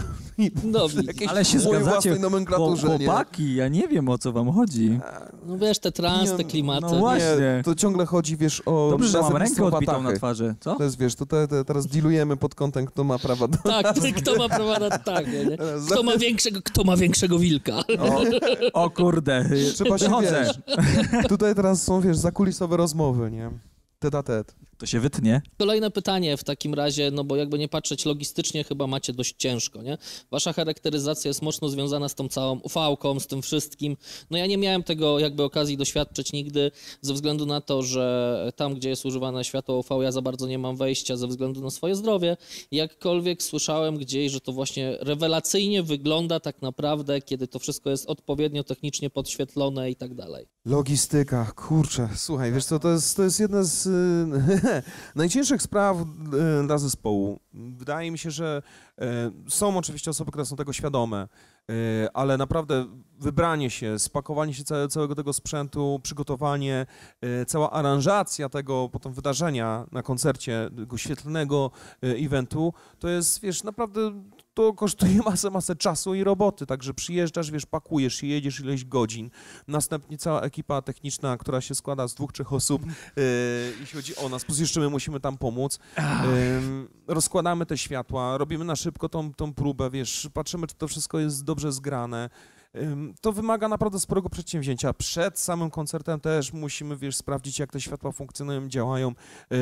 Speaker 1: No,
Speaker 3: Ale się zgadzacie,
Speaker 2: własnej nomenklaturze, nie?
Speaker 3: Chłopaki, ja nie wiem o co wam chodzi.
Speaker 1: no wiesz, te trans,
Speaker 2: Nie,
Speaker 1: te klimaty.
Speaker 3: no właśnie.
Speaker 2: Nie, to ciągle chodzi, wiesz, o...
Speaker 3: Dobrze, że mam rękę odbitą na twarzy. Co?
Speaker 2: To jest, wiesz, to te, te, teraz dealujemy pod kątem, kto ma prawa do...
Speaker 1: Tak, ty, kto ma prawa na tak, nie? nie? Kto ma większego, kto ma większego wilka?
Speaker 3: O, o kurde,
Speaker 2: Trzeba się, wiesz, tutaj teraz są, wiesz, zakulisowe rozmowy, nie? Tet a tet.
Speaker 3: To się wytnie.
Speaker 1: Kolejne pytanie w takim razie, no bo jakby nie patrzeć logistycznie, chyba macie dość ciężko, nie? Wasza charakteryzacja jest mocno związana z tą całą ufałką, z tym wszystkim. No ja nie miałem tego jakby okazji doświadczyć nigdy, ze względu na to, że tam, gdzie jest używane światło UV, ja za bardzo nie mam wejścia ze względu na swoje zdrowie. Jakkolwiek słyszałem gdzieś, że to właśnie rewelacyjnie wygląda tak naprawdę, kiedy to wszystko jest odpowiednio technicznie podświetlone i tak dalej.
Speaker 2: Logistyka, kurczę, słuchaj, wiesz co, to jest, to jest jedna z, y, <laughs> najcięższych spraw e, dla zespołu. Wydaje mi się, że e, są oczywiście osoby, które są tego świadome, e, ale naprawdę wybranie się, spakowanie się całe, całego tego sprzętu, przygotowanie, cała aranżacja tego potem wydarzenia na koncercie, tego świetlnego eventu, to jest, wiesz, naprawdę to kosztuje <laughs> masę, masę czasu i roboty, także przyjeżdżasz, wiesz, pakujesz się, jedziesz ileś godzin, następnie cała ekipa techniczna, która się składa z dwóch, trzech osób, e, jeśli chodzi o nas, plus jeszcze my musimy tam pomóc, rozkładamy te światła, robimy na szybko tą, tą próbę, wiesz, patrzymy, czy to wszystko jest dobrze zgrane. To wymaga naprawdę sporego przedsięwzięcia. Przed samym koncertem też musimy, wiesz, sprawdzić, jak te światła funkcjonują, działają yy,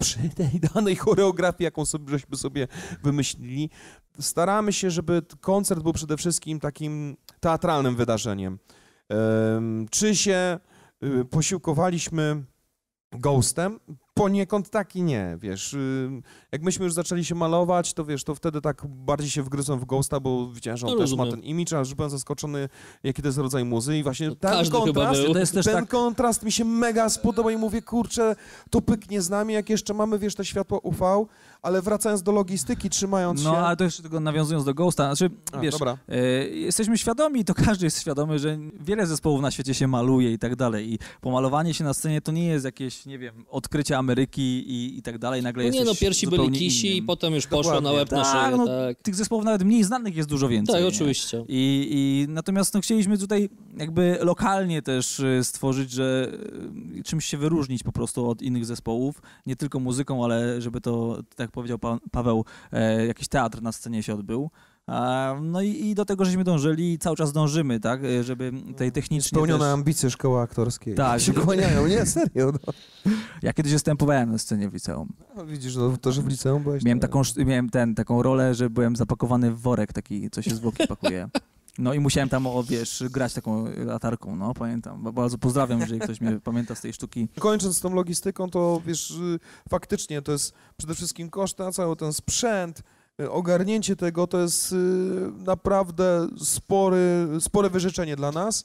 Speaker 2: przy tej danej choreografii, jaką sobie, żeśmy sobie wymyślili. Staramy się, żeby koncert był przede wszystkim takim teatralnym wydarzeniem. Czy się y, posiłkowaliśmy ghostem? Poniekąd tak i nie, wiesz. y, Jak myśmy już zaczęli się malować, to wiesz, to wtedy tak bardziej się wgryzłem w ghosta, bo widziałem, że on
Speaker 1: No,
Speaker 2: też ma ten imidż, a już byłem zaskoczony, jaki to jest rodzaj muzy i właśnie ten
Speaker 1: Każdy chyba
Speaker 2: kontrast, ten
Speaker 3: tak,
Speaker 2: kontrast mi się mega spodobał i mówię, kurczę, to pyknie z nami, jak jeszcze mamy, wiesz, te światła UV, ale wracając do logistyki, trzymając się...
Speaker 3: no ale to jeszcze tylko nawiązując do Ghosta, znaczy,
Speaker 2: A,
Speaker 3: wiesz,
Speaker 2: dobra.
Speaker 3: E, Jesteśmy świadomi, to każdy jest świadomy, że wiele zespołów na świecie się maluje i tak dalej. I pomalowanie się na scenie to nie jest jakieś, nie wiem, odkrycie Ameryki i, i tak dalej. Nagle
Speaker 1: No nie no, pierwsi byli kisi i
Speaker 3: innym.
Speaker 1: potem już poszło
Speaker 2: Dokładnie.
Speaker 1: na łeb na
Speaker 3: Tak,
Speaker 1: szyję,
Speaker 3: no,
Speaker 1: tak.
Speaker 3: Tych zespołów nawet mniej znanych jest dużo więcej.
Speaker 1: Tak,
Speaker 3: nie?
Speaker 1: oczywiście.
Speaker 3: I, I natomiast no, chcieliśmy tutaj jakby lokalnie też y, stworzyć, że y, czymś się wyróżnić po prostu od innych zespołów, nie tylko muzyką, ale żeby to, tak powiedział pan Paweł, e, jakiś teatr na scenie się odbył. No i, i do tego żeśmy dążyli i cały czas dążymy, tak, e, żeby tej technicznie
Speaker 2: Spełnione
Speaker 3: też...
Speaker 2: ambicje szkoły aktorskiej.
Speaker 3: Tak.
Speaker 2: się kłaniają, nie, serio. No.
Speaker 3: Ja kiedyś występowałem na scenie w liceum.
Speaker 2: No, widzisz, no, to, że w liceum byłeś...
Speaker 3: Miałem taką, miałem ten, taką rolę, że byłem zapakowany w worek taki, co się zwłoki pakuje. No i musiałem tam, o, wiesz, grać taką latarką, no pamiętam. Ba- Bardzo pozdrawiam, jeżeli ktoś mnie pamięta z tej sztuki.
Speaker 2: Kończąc z tą logistyką, to wiesz, y, faktycznie to jest przede wszystkim koszt na cały ten sprzęt, ogarnięcie tego to jest y, naprawdę spory, spore wyrzeczenie dla nas.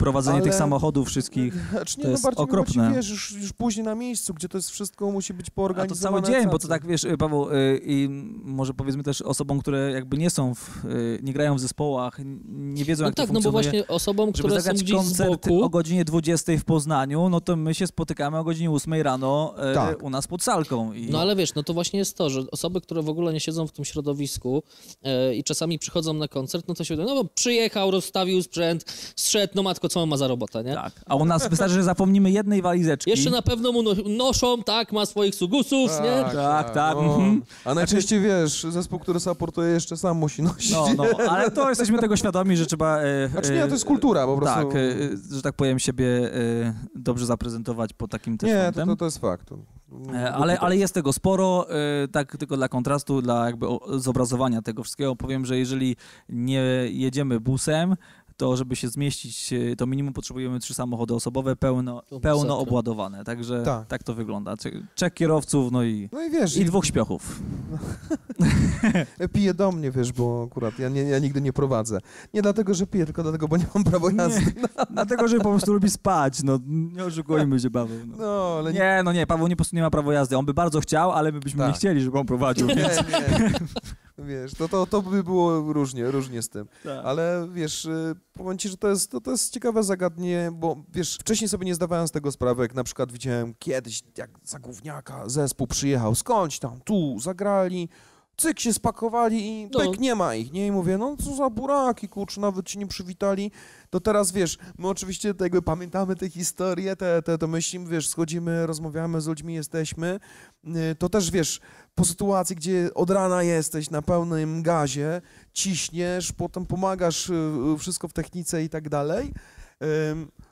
Speaker 3: Prowadzenie
Speaker 2: Ale-
Speaker 3: tych samochodów wszystkich. <laughs>
Speaker 2: Znaczy, nie,
Speaker 3: To
Speaker 2: no
Speaker 3: jest
Speaker 2: bardziej mi chodzi,
Speaker 3: okropne.
Speaker 2: wiesz, już, już później na miejscu, gdzie to jest wszystko musi być
Speaker 3: A to
Speaker 2: poorganizowane.
Speaker 3: cały dzień, bo to tak, wiesz, y, Paweł, y, i może powiedzmy też osobom, które jakby nie są, w, y, nie grają w zespołach, nie wiedzą
Speaker 1: No
Speaker 3: jak
Speaker 1: tak,
Speaker 3: to
Speaker 1: no bo
Speaker 3: funkcjonuje.
Speaker 1: właśnie osobom, które są gdzieś z
Speaker 3: koncert
Speaker 1: boku,
Speaker 3: o godzinie 20 w Poznaniu, no to my się spotykamy o godzinie 8 rano
Speaker 2: Tak.
Speaker 3: u nas pod salką. I...
Speaker 1: No ale wiesz, no to właśnie jest to, że osoby, które w ogóle nie siedzą w tym środowisku i czasami przychodzą na koncert, no to się wydaje, no bo przyjechał, rozstawił sprzęt, zszedł, no matko, co on ma za robotę, nie?
Speaker 3: Tak, a u nas wystarczy, że zapomnimy jednej walizeczki.
Speaker 1: Jeszcze na pewno mu no, noszą, tak, ma swoich sugusów, nie?
Speaker 3: Tak, tak,
Speaker 2: no.
Speaker 3: mhm.
Speaker 2: A najczęściej wiesz, zespół, który supportuje jeszcze sam musi nosić.
Speaker 3: No, no, ale to jesteśmy tego świadomi, że trzeba... E,
Speaker 2: Znaczy nie, to jest kultura po prostu.
Speaker 3: Tak, e, że tak powiem, siebie e, dobrze zaprezentować po takim też
Speaker 2: Nie, to, to, to jest fakt.
Speaker 3: E, Ale, ale jest tego sporo, e, tak tylko dla kontrastu, dla jakby zobrazowania tego wszystkiego powiem, że jeżeli nie jedziemy busem, to żeby się zmieścić, e, to minimum potrzebujemy trzy samochody osobowe pełno, pełno obładowane, także
Speaker 2: Tak.
Speaker 3: tak. to wygląda. Cze- Trzech kierowców, no i,
Speaker 2: No i wiesz,
Speaker 3: i dwóch śpiochów. <laughs>
Speaker 2: pije do mnie, wiesz, bo akurat ja, nie, ja nigdy nie prowadzę. Nie dlatego, że piję, tylko dlatego, bo nie mam prawa jazdy. <laughs>
Speaker 3: Dlatego, że po prostu lubi spać, no nie oszukujmy się Paweł. No.
Speaker 2: No, ale
Speaker 3: Nie, no nie, Paweł nie, po prostu nie ma prawa jazdy. On by bardzo chciał, ale my byśmy
Speaker 2: Tak.
Speaker 3: nie chcieli, żeby on prowadził.
Speaker 2: Nie,
Speaker 3: Więc...
Speaker 2: nie. <laughs> Wiesz, to, to, to by było różnie, różnie z tym.
Speaker 3: Tak.
Speaker 2: Ale wiesz, y, powiem ci, że to jest, to, to jest ciekawe zagadnienie, bo wiesz, wcześniej sobie nie zdawałem z tego sprawy, jak na przykład widziałem kiedyś, jak za gówniaka zespół przyjechał, skądś tam, tu, zagrali, cyk się spakowali i
Speaker 1: No.
Speaker 2: pyk, nie ma ich, nie? I mówię, no co za buraki, kurczę, nawet ci nie przywitali. To teraz, wiesz, my oczywiście jakby pamiętamy te historie, te, te, to myślimy, wiesz, schodzimy, rozmawiamy z ludźmi, jesteśmy, y, to też, wiesz, po sytuacji, gdzie od rana jesteś na pełnym gazie, ciśniesz, potem pomagasz y, y, wszystko w technice i tak dalej.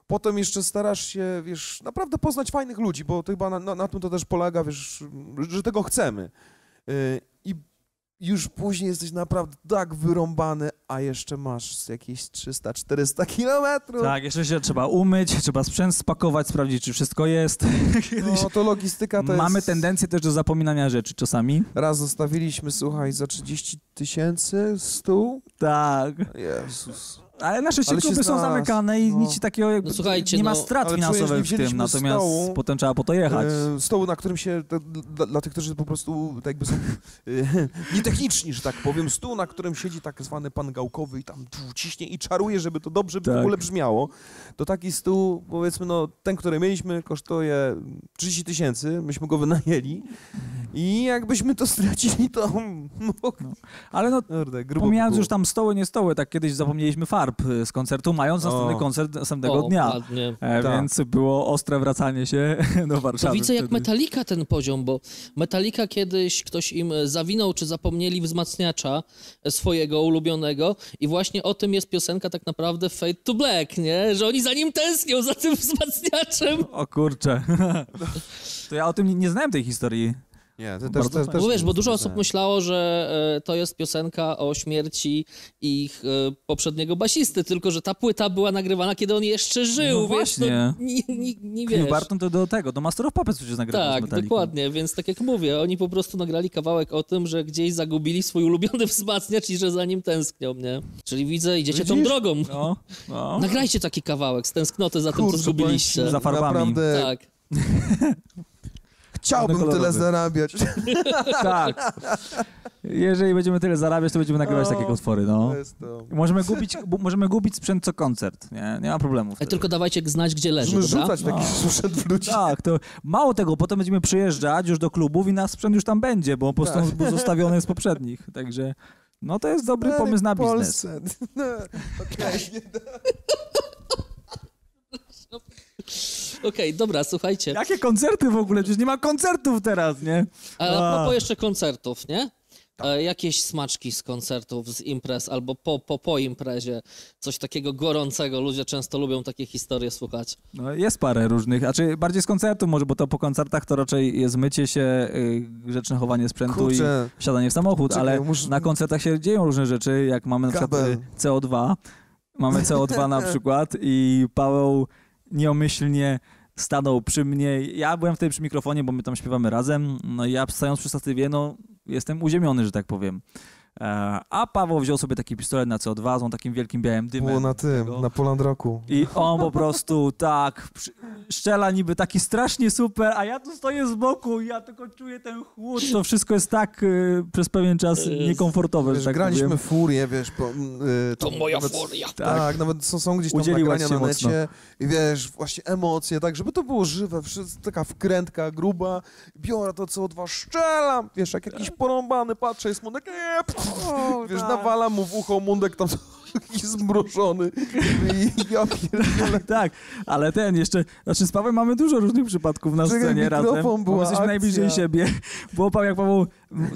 Speaker 2: Potem jeszcze starasz się, wiesz, naprawdę poznać fajnych ludzi, bo to chyba na, na, na tym to też polega, wiesz, że tego chcemy. Już później jesteś naprawdę tak wyrąbany, a jeszcze masz jakieś 300-400 kilometrów.
Speaker 3: Tak, jeszcze się trzeba umyć, trzeba sprzęt spakować, sprawdzić, czy wszystko jest. <laughs>
Speaker 2: No to logistyka to
Speaker 3: Mamy
Speaker 2: jest...
Speaker 3: tendencję też do zapominania rzeczy czasami.
Speaker 2: Raz zostawiliśmy, słuchaj, za 30 tysięcy stół.
Speaker 3: Tak.
Speaker 2: Jezus.
Speaker 3: Ale nasze
Speaker 2: Ale się
Speaker 3: kluby są zamykane i
Speaker 2: no.
Speaker 3: nic takiego jakby,
Speaker 1: No słuchajcie,
Speaker 3: nie ma
Speaker 1: no,
Speaker 3: strat
Speaker 2: nie
Speaker 3: finansowych w tym, natomiast
Speaker 2: stołu,
Speaker 3: potem trzeba po to jechać.
Speaker 2: E, stołu, na którym się, dla, dla, dla tych, którzy po prostu tak jakby są e, <laughs> nietechniczni, że tak powiem, stół, na którym siedzi tak zwany pan gałkowy i tam tu, ciśnie i czaruje, żeby to dobrze w
Speaker 3: Tak.
Speaker 2: ogóle brzmiało, to taki stół, powiedzmy, no ten, który mieliśmy, kosztuje 30 tysięcy, myśmy go wynajęli i jakbyśmy to stracili, to <laughs> no,
Speaker 3: Ale no,
Speaker 2: kurde, grubo
Speaker 3: pomijając
Speaker 2: było.
Speaker 3: już tam stoły, nie stoły, tak kiedyś zapomnieliśmy farb y, z koncertu, mając następny
Speaker 2: O.
Speaker 3: koncert następnego
Speaker 1: O,
Speaker 3: dnia.
Speaker 1: ładnie.
Speaker 3: E,
Speaker 2: Tak.
Speaker 3: Więc było ostre wracanie się <laughs> do
Speaker 1: To
Speaker 3: Warszawy.
Speaker 1: widzę jak
Speaker 3: wtedy.
Speaker 1: Metallica ten poziom, bo Metallica kiedyś ktoś im e, zawinął, czy zapomnieli wzmacniacza e, swojego ulubionego i właśnie o tym jest piosenka tak naprawdę Fade to Black, nie? Że oni za nim tęsknią, <laughs> za tym wzmacniaczem.
Speaker 3: O kurczę. to ja o tym nie, nie znałem tej historii.
Speaker 2: Nie, to
Speaker 3: Bardzo
Speaker 2: też, też, też
Speaker 1: Bo wiesz, bo dużo osób myślało, że e, to jest piosenka o śmierci ich e, poprzedniego basisty, tylko że ta płyta była nagrywana, kiedy on jeszcze żył,
Speaker 3: No
Speaker 1: wiesz?
Speaker 3: właśnie.
Speaker 1: No, nie, nie, nie
Speaker 3: Cliff
Speaker 1: wiesz.
Speaker 3: Barton to do tego, do Master of Puppets przecież nagrywał
Speaker 1: Tak, dokładnie, więc tak jak mówię, oni po prostu nagrali kawałek o tym, że gdzieś zagubili swój ulubiony <laughs> wzmacniacz i że za nim tęsknią, nie? Czyli widzę, idziecie tą
Speaker 2: Widzisz?
Speaker 1: drogą.
Speaker 3: No, no.
Speaker 1: Nagrajcie taki kawałek z tęsknoty za tym, co
Speaker 2: Kurczę,
Speaker 1: zgubiliście.
Speaker 3: Za farbami.
Speaker 2: Naprawdę
Speaker 1: Tak. <laughs>
Speaker 2: chciałbym tyle zarabiać. <laughs>
Speaker 3: tak. Jeżeli będziemy tyle zarabiać, to będziemy nagrywać
Speaker 2: No.
Speaker 3: takie utwory, no.
Speaker 2: To.
Speaker 3: Możemy gubić, możemy gubić sprzęt co koncert, nie? Nie ma problemu wtedy.
Speaker 1: Tylko dawajcie znać, gdzie leży,
Speaker 2: Możemy
Speaker 1: dobra?
Speaker 2: rzucać taki sprzęt w ludzi.
Speaker 3: Tak, to mało tego, potem będziemy przyjeżdżać już do klubów i nasz sprzęt już tam będzie, bo po prostu
Speaker 2: Tak.
Speaker 3: on był zostawiony z poprzednich, także no to jest dobry pomysł na biznes.
Speaker 2: Polsce. <laughs> No, <laughs> okej.
Speaker 1: Okej, dobra, słuchajcie.
Speaker 3: Jakie koncerty w ogóle? Przecież nie ma koncertów teraz, nie?
Speaker 1: A propos jeszcze koncertów, nie?
Speaker 2: Tak.
Speaker 1: E, jakieś smaczki z koncertów, z imprez albo po, po, po imprezie. Coś takiego gorącego. Ludzie często lubią takie historie słuchać.
Speaker 3: No, jest parę różnych, a czy bardziej z koncertu może, bo to po koncertach to raczej jest mycie się, y, grzeczne chowanie sprzętu
Speaker 2: Kurczę,
Speaker 3: i wsiadanie w samochód,
Speaker 2: Czekaj,
Speaker 3: ale
Speaker 2: muszę-
Speaker 3: na koncertach się dzieją różne rzeczy, jak mamy na przykład
Speaker 2: Kabel.
Speaker 3: y, CO2, mamy CO2 na <laughs> przykład i Paweł nieomyślnie stanął przy mnie, ja byłem wtedy przy mikrofonie, bo my tam śpiewamy razem, no i ja stając przy statywie, no jestem uziemiony, że tak powiem. E, A Paweł wziął sobie taki pistolet na CO2 z on takim wielkim białym dymem.
Speaker 2: było na tym,
Speaker 3: tego.
Speaker 2: na Poland Roku.
Speaker 3: I on po prostu tak przy- szczela niby taki strasznie super, a ja tu stoję z boku i ja tylko czuję ten chłód. To wszystko jest tak y, przez pewien czas niekomfortowe,
Speaker 2: Wiesz,
Speaker 3: że tak
Speaker 2: graliśmy
Speaker 3: powiem.
Speaker 2: furię, wiesz, po, y,
Speaker 1: To
Speaker 2: tam
Speaker 1: moja
Speaker 2: nawet,
Speaker 1: furia.
Speaker 2: Tak, nawet są, są gdzieś tam
Speaker 3: Udzieliłaś
Speaker 2: nagrania na
Speaker 3: mocno.
Speaker 2: necie i wiesz, właśnie emocje, tak, żeby to było żywe, wszyscy- taka wkrętka gruba, biorę to CO2, szczelam, wiesz, jak jakiś porąbany, patrzę, jest mundek, nie, pff, wiesz,
Speaker 3: tak.
Speaker 2: nawala mu w ucho, mundek tam taki zmrużony i ja pierdolę. <laughs>
Speaker 3: Tak, ale ten jeszcze, znaczy z Pawłem mamy dużo różnych przypadków na
Speaker 2: Czekaj,
Speaker 3: scenie razem,
Speaker 2: mikrofon,
Speaker 3: bo
Speaker 2: była
Speaker 3: jesteśmy
Speaker 2: akcja.
Speaker 3: najbliżej siebie, <laughs> bo Paweł, jak Paweł,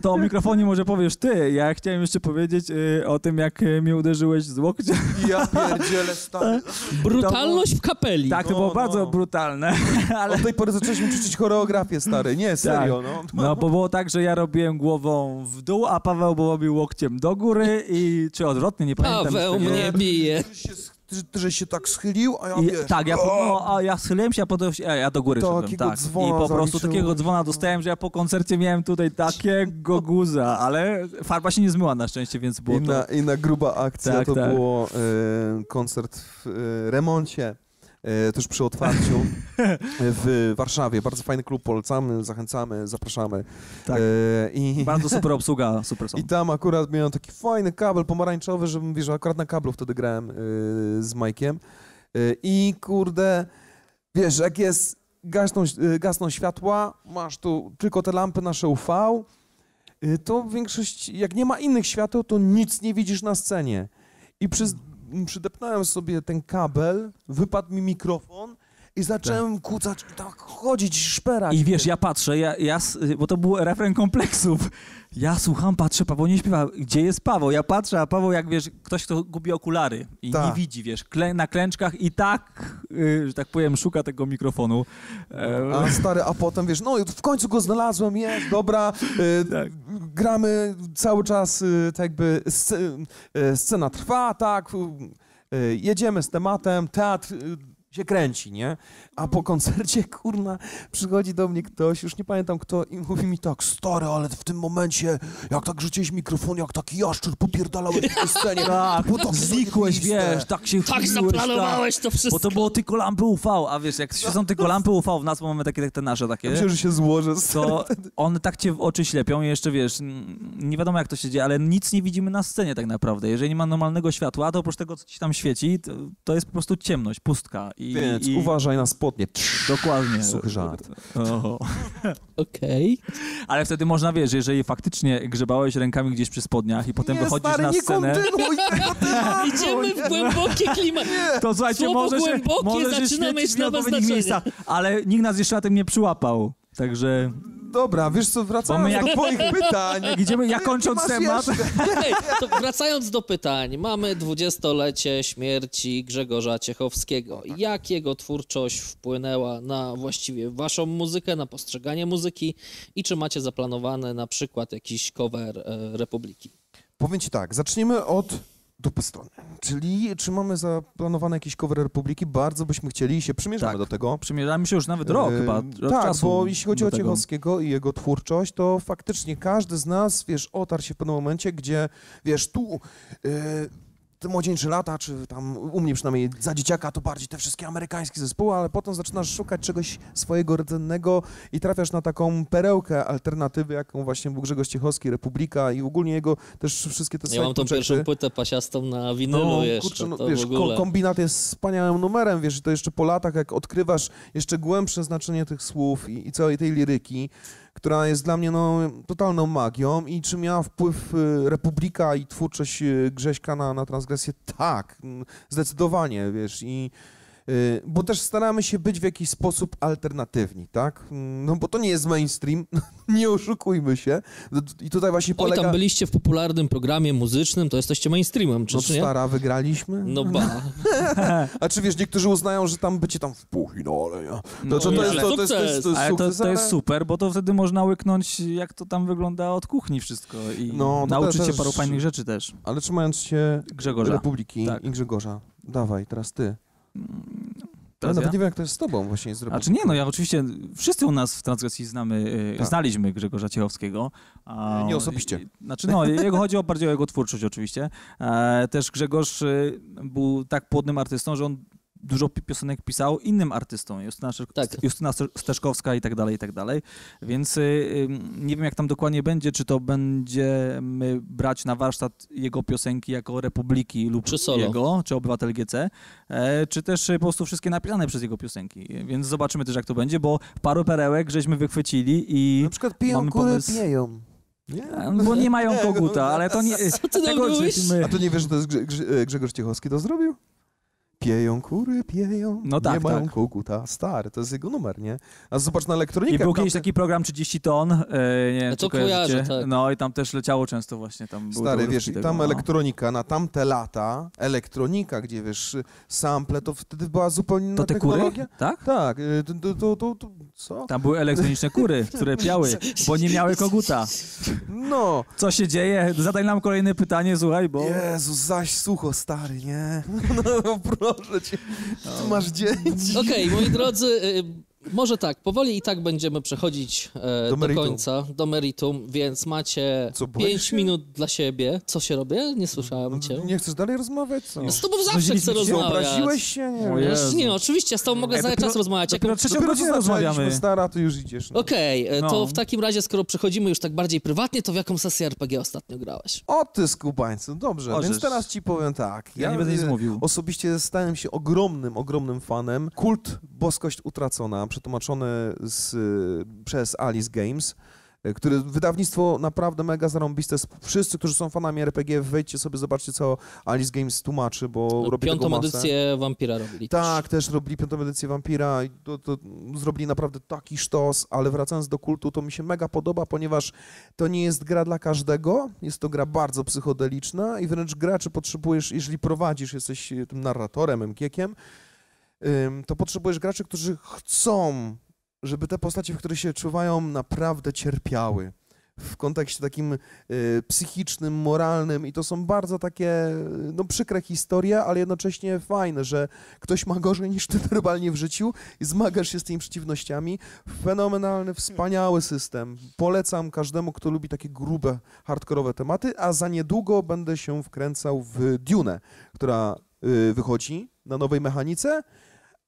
Speaker 3: to o mikrofonie może powiesz ty, ja chciałem jeszcze powiedzieć y, o tym, jak mnie uderzyłeś z łokcia.
Speaker 2: I ja <laughs> pierdzielę, stary.
Speaker 1: Brutalność w kapeli.
Speaker 3: Tak, to
Speaker 2: No,
Speaker 3: było
Speaker 2: no.
Speaker 3: bardzo brutalne, ale...
Speaker 2: Od tej pory zaczęliśmy ćwiczyć choreografię, stary, nie, serio, no.
Speaker 3: No, bo było tak, że ja robiłem głową w dół, a Paweł robił łokciem do góry i czy odwrotnie, nie pamiętam.
Speaker 1: Paweł
Speaker 3: już tego.
Speaker 1: mnie bije.
Speaker 2: Ty się, że się tak schylił, a ja
Speaker 3: I,
Speaker 2: wiesz,
Speaker 3: tak, ja, po, no, a ja schyliłem się, a potem a ja do góry szedłem, tak. I po prostu
Speaker 2: zaliczyłem.
Speaker 3: takiego dzwona dostałem, że ja po koncercie miałem tutaj takiego guza, ale farba się nie zmyła na szczęście, więc było
Speaker 2: Inna,
Speaker 3: to...
Speaker 2: inna gruba akcja
Speaker 3: Tak,
Speaker 2: to
Speaker 3: tak.
Speaker 2: było e, koncert w e, remoncie, tuż przy otwarciu w Warszawie. Bardzo fajny klub, polecamy, zachęcamy, zapraszamy.
Speaker 3: Tak.
Speaker 2: E, i,
Speaker 3: Bardzo <laughs> super obsługa, super są.
Speaker 2: I tam akurat miałem taki fajny kabel pomarańczowy, że mówię, że akurat na kablu wtedy grałem e, z Majkiem. E, I kurde, wiesz, jak jest gasną, e, gasną światła, masz tu tylko te lampy nasze UV, to większość, jak nie ma innych świateł, to nic nie widzisz na scenie. I przy, przydepnąłem sobie ten kabel, wypadł mi mikrofon i zacząłem kucać i tak chodzić, szperać.
Speaker 3: I wiesz, ja patrzę, ja, ja, bo to był refren kompleksów. Ja słucham, patrzę, Paweł nie śpiewa. Gdzie jest Paweł? Ja patrzę, a Paweł jak, wiesz, ktoś, kto gubi okulary i nie
Speaker 2: Tak.
Speaker 3: widzi, wiesz, klę, na klęczkach i tak, y, że tak powiem, szuka tego mikrofonu. E,
Speaker 2: A stary, a potem wiesz, no w końcu go znalazłem, jest, dobra, y,
Speaker 3: Tak.
Speaker 2: gramy cały czas, y, tak jakby sce- y, scena trwa, tak, y, jedziemy z tematem, teatr y, się kręci, nie? A po koncercie, <laughs> kurna, przychodzi do mnie ktoś, już nie pamiętam kto, i mówi mi tak, stary, ale w tym momencie, jak tak rzuciłeś mikrofon, jak taki jaszczur popierdalałeś po <laughs> scenie,
Speaker 3: Tak,
Speaker 2: to było tak
Speaker 3: znikłeś, wiesz, tak się
Speaker 1: Tak
Speaker 3: wkurzyłeś,
Speaker 1: zaplanowałeś to
Speaker 3: tak.
Speaker 1: wszystko.
Speaker 3: Bo to było tylko lampy UV, a wiesz, jak są tylko lampy UV w nas, bo mamy takie te nasze takie,
Speaker 2: myślę, że się złożę.
Speaker 3: to <laughs> one tak cię w oczy ślepią i jeszcze wiesz, nie wiadomo jak to się dzieje, ale nic nie widzimy na scenie tak naprawdę. Jeżeli nie ma normalnego światła, to oprócz tego, co ci tam świeci, to, to jest po prostu ciemność, pustka. I,
Speaker 2: Więc
Speaker 3: i
Speaker 2: uważaj na spodnie.
Speaker 3: Dokładnie.
Speaker 2: Suchy żart.
Speaker 1: Okej.
Speaker 3: Ale wtedy można, wiesz, jeżeli faktycznie grzebałeś rękami gdzieś przy spodniach i potem
Speaker 2: nie,
Speaker 3: wychodzisz
Speaker 2: stary,
Speaker 3: na scenę. <laughs>
Speaker 1: Idziemy w głęboki klimat.
Speaker 3: to słuchajcie,
Speaker 1: Słowo
Speaker 3: może się,
Speaker 1: głębokie
Speaker 3: może się
Speaker 1: zaczyna mieć
Speaker 3: w
Speaker 1: nowe znaczenie.
Speaker 3: miejscach, ale nikt nas jeszcze na tym nie przyłapał. Także
Speaker 2: Dobra, wiesz co, wracając
Speaker 3: jak-
Speaker 2: do twoich <laughs> pytań.
Speaker 3: idziemy, ja kończąc temat,
Speaker 1: Okej, to wracając do pytań. Mamy dwudziestolecie śmierci Grzegorza Ciechowskiego. Jak jego twórczość wpłynęła na właściwie waszą muzykę, na postrzeganie muzyki i czy macie zaplanowany na przykład jakiś cover e, Republiki?
Speaker 2: Powiem ci tak, zaczniemy od dupy strony. Czyli czy mamy zaplanowane jakieś cover Republiki? Bardzo byśmy chcieli i się przymierzamy
Speaker 3: Tak.
Speaker 2: do tego.
Speaker 3: przymierzamy się już nawet rok
Speaker 2: Yy,
Speaker 3: chyba, rok
Speaker 2: Tak,
Speaker 3: czasu
Speaker 2: bo jeśli chodzi o
Speaker 3: tego.
Speaker 2: Ciechowskiego i jego twórczość, to faktycznie każdy z nas, wiesz, otarł się w pewnym momencie, gdzie, wiesz, tu yy, te młodzieńcze lata, czy tam u mnie przynajmniej za dzieciaka to bardziej te wszystkie amerykańskie zespoły, ale potem zaczynasz szukać czegoś swojego rdzennego i trafiasz na taką perełkę alternatywy, jaką właśnie był Grzegorz Ciechowski, Republika i ogólnie jego też wszystkie te
Speaker 1: Ja mam tą pierwszą płytę pasiastą na winylu jeszcze,
Speaker 2: kurczę, no, wiesz, kombinat jest wspaniałym numerem, wiesz, i to jeszcze po latach, jak odkrywasz jeszcze głębsze znaczenie tych słów i, i całej tej liryki, która jest dla mnie no, totalną magią i czy miała wpływ y, Republika i twórczość y, Grześka na, na transgresję? Tak, mm, zdecydowanie, wiesz, i bo też staramy się być w jakiś sposób alternatywni, tak? Mm, No bo to nie jest mainstream, <laughs> nie oszukujmy się. I tutaj właśnie
Speaker 1: Oj,
Speaker 2: polega...
Speaker 1: tam byliście w popularnym programie muzycznym, to jesteście mainstreamem,
Speaker 2: No
Speaker 1: czyż nie?
Speaker 2: stara, wygraliśmy?
Speaker 1: No ba. <laughs>
Speaker 2: A czy wiesz, niektórzy uznają, że tam bycie tam w półfinale, nie?
Speaker 3: No,
Speaker 2: To, to, to, jest,
Speaker 1: ale
Speaker 2: to, to, jest, to, jest, to jest
Speaker 3: Ale to, to jest
Speaker 2: ale-
Speaker 3: super, bo to wtedy można łyknąć, jak to tam wygląda od kuchni wszystko i
Speaker 2: No,
Speaker 3: nauczyć
Speaker 2: też-
Speaker 3: się paru fajnych rzeczy też.
Speaker 2: Ale trzymając się
Speaker 3: Grzegorza.
Speaker 2: Republiki
Speaker 3: Tak.
Speaker 2: i Grzegorza, dawaj, teraz ty. Ja
Speaker 3: Teraz
Speaker 2: nawet
Speaker 3: ja?
Speaker 2: nie wiem, jak to jest z tobą właśnie zrobić.
Speaker 3: Znaczy nie, no ja oczywiście, wszyscy u nas w transgresji znamy, e,
Speaker 2: Tak.
Speaker 3: znaliśmy Grzegorza Ciechowskiego. A,
Speaker 2: Nie osobiście.
Speaker 3: i- Znaczy no, jego chodzi o bardziej o jego twórczość oczywiście. E, też Grzegorz e, był tak płodnym artystą, że on dużo pi- piosenek pisał innym artystom, Justyna,
Speaker 1: Tak.
Speaker 3: Justyna Ste- Steszkowska i tak dalej, i tak dalej. Więc y, nie wiem, jak tam dokładnie będzie, czy to będziemy brać na warsztat jego piosenki jako Republiki lub
Speaker 1: Czy solo.
Speaker 3: jego, czy Obywatel GC, e, czy też y, po prostu wszystkie napisane przez jego piosenki. Więc zobaczymy też, jak to będzie, bo paru perełek żeśmy wychwycili i...
Speaker 2: Na przykład piją,
Speaker 3: Mamy
Speaker 2: kury
Speaker 3: pomysł.
Speaker 2: pieją. Nie?
Speaker 3: Bo nie mają koguta, ale to nie...
Speaker 1: Co ty
Speaker 3: tego
Speaker 2: A to nie wiesz, że to jest Grze- Grze- Grzegorz Ciechowski to zrobił? Pieją kury, pieją,
Speaker 3: No tak,
Speaker 2: nie mają
Speaker 3: tak.
Speaker 2: koguta. Stary, to jest jego numer, nie? A zobacz na
Speaker 3: I
Speaker 2: elektronikę.
Speaker 3: był
Speaker 2: tam
Speaker 3: kiedyś taki program 30 ton, e, nie wiem,
Speaker 1: No to kojarzę, tak.
Speaker 3: No i tam też leciało często właśnie, tam
Speaker 2: Stary, wiesz, i
Speaker 3: tego,
Speaker 2: tam
Speaker 3: no.
Speaker 2: elektronika na tamte lata, elektronika, gdzie wiesz, sample, to wtedy była zupełnie inna
Speaker 3: To te kury?
Speaker 2: technologia.
Speaker 3: Tak?
Speaker 2: Tak, y, to, to, to, to, co?
Speaker 3: Tam były elektroniczne kury, <laughs> które piały, bo nie miały koguta.
Speaker 2: No,
Speaker 3: Co się dzieje? Zadaj nam kolejne pytanie, słuchaj, bo...
Speaker 2: Jezus, zaś sucho, stary, nie? <laughs> No proszę cię, ty masz dzieci.
Speaker 1: Okej, moi drodzy, y, może tak, powoli i tak będziemy przechodzić e, do,
Speaker 2: meritum.
Speaker 1: końca, do meritum, więc macie
Speaker 2: Co, boisz
Speaker 1: 5
Speaker 2: się?
Speaker 1: minut dla siebie. Co się robię? Nie słyszałem cię.
Speaker 2: Nie chcesz dalej rozmawiać? Co?
Speaker 1: Z tobą zawsze chcę rozmawiać.
Speaker 2: obraziłeś się? Nie
Speaker 3: O. Jezu.
Speaker 1: Nie, no, oczywiście, z tobą mogę
Speaker 3: Ej,
Speaker 1: cały
Speaker 3: dopiero-
Speaker 1: czas rozmawiać. Jak...
Speaker 3: Dopiero trzecią godzinę rozmawiamy.
Speaker 2: stara, to już idziesz. No.
Speaker 1: Okej, e, to
Speaker 3: No.
Speaker 1: w takim razie, skoro przechodzimy już tak bardziej prywatnie, to w jaką sesję RPG ostatnio grałeś?
Speaker 2: O ty skubańcu, dobrze,
Speaker 3: Możesz.
Speaker 2: więc teraz ci powiem tak.
Speaker 3: Ja nie będę nic mówił.
Speaker 2: Osobiście stałem się ogromnym, ogromnym fanem. Kult Boskość Utracona, przetłumaczony z, y, przez Alice Games, y, który wydawnictwo naprawdę mega zarąbiste. Wszyscy, którzy są fanami RPG, wejdźcie sobie, zobaczcie, co Alice Games tłumaczy, bo robi
Speaker 1: No, Piątą
Speaker 2: masę.
Speaker 1: edycję Vampira robili.
Speaker 2: Tak, też robili piątą edycję Vampira i to, to zrobili naprawdę taki sztos, ale wracając do kultu, to mi się mega podoba, ponieważ to nie jest gra dla każdego, jest to gra bardzo psychodeliczna i wręcz graczy potrzebujesz, jeżeli prowadzisz, jesteś tym narratorem, MKiem, ym, to potrzebujesz graczy, którzy chcą, żeby te postacie, w których się czuwają, naprawdę cierpiały. w kontekście takim y, psychicznym, moralnym i to są bardzo takie y, no, przykre historie, ale jednocześnie fajne, że ktoś ma gorzej niż ty werbalnie w życiu i zmagasz się z tymi przeciwnościami. Fenomenalny, wspaniały system. Polecam każdemu, kto lubi takie grube, hardkorowe tematy, a za niedługo będę się wkręcał w Dune, która y, wychodzi na nowej mechanice,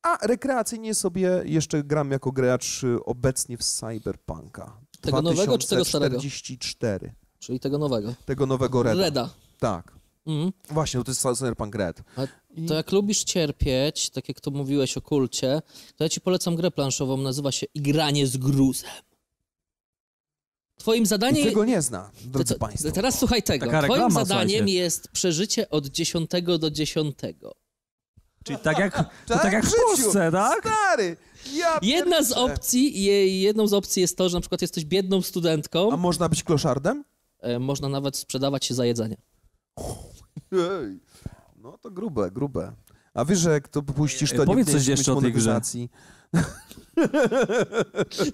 Speaker 2: a rekreacyjnie sobie jeszcze gram jako gracz y, obecnie w Cyberpunka.
Speaker 1: Tego nowego czy tego starego?
Speaker 2: 2044.
Speaker 1: Czyli tego nowego.
Speaker 2: Tego nowego Reda.
Speaker 1: Reda.
Speaker 2: Tak.
Speaker 1: Mhm.
Speaker 2: Właśnie, no to jest Cyberpunk Red.
Speaker 1: A
Speaker 2: I...
Speaker 1: To jak lubisz cierpieć, tak jak to mówiłeś o kulcie, to ja ci polecam grę planszową, nazywa się Igranie z gruzem. Twoim
Speaker 2: I
Speaker 1: zadaniem...
Speaker 2: tego nie zna, drodzy
Speaker 1: to-
Speaker 2: Państwo.
Speaker 1: Teraz słuchaj tego.
Speaker 3: Taka
Speaker 1: Twoim zadaniem
Speaker 3: słuchajcie.
Speaker 1: jest przeżycie od 10 do 10.
Speaker 3: Czyli tak jak, <laughs>
Speaker 2: Tak
Speaker 3: tak jak
Speaker 2: w.
Speaker 3: Polsce, tak?
Speaker 2: Stary! Ja
Speaker 1: Jedna z opcji, je- jedną z opcji jest to, że na przykład jesteś biedną studentką,
Speaker 2: A można być kloszardem?
Speaker 1: e, można nawet sprzedawać się za jedzenie.
Speaker 2: Ej. No to grube, grube. A wiesz, że jak to puścisz, to nie
Speaker 3: powiedz
Speaker 2: będziesz
Speaker 3: coś jeszcze o tej grze.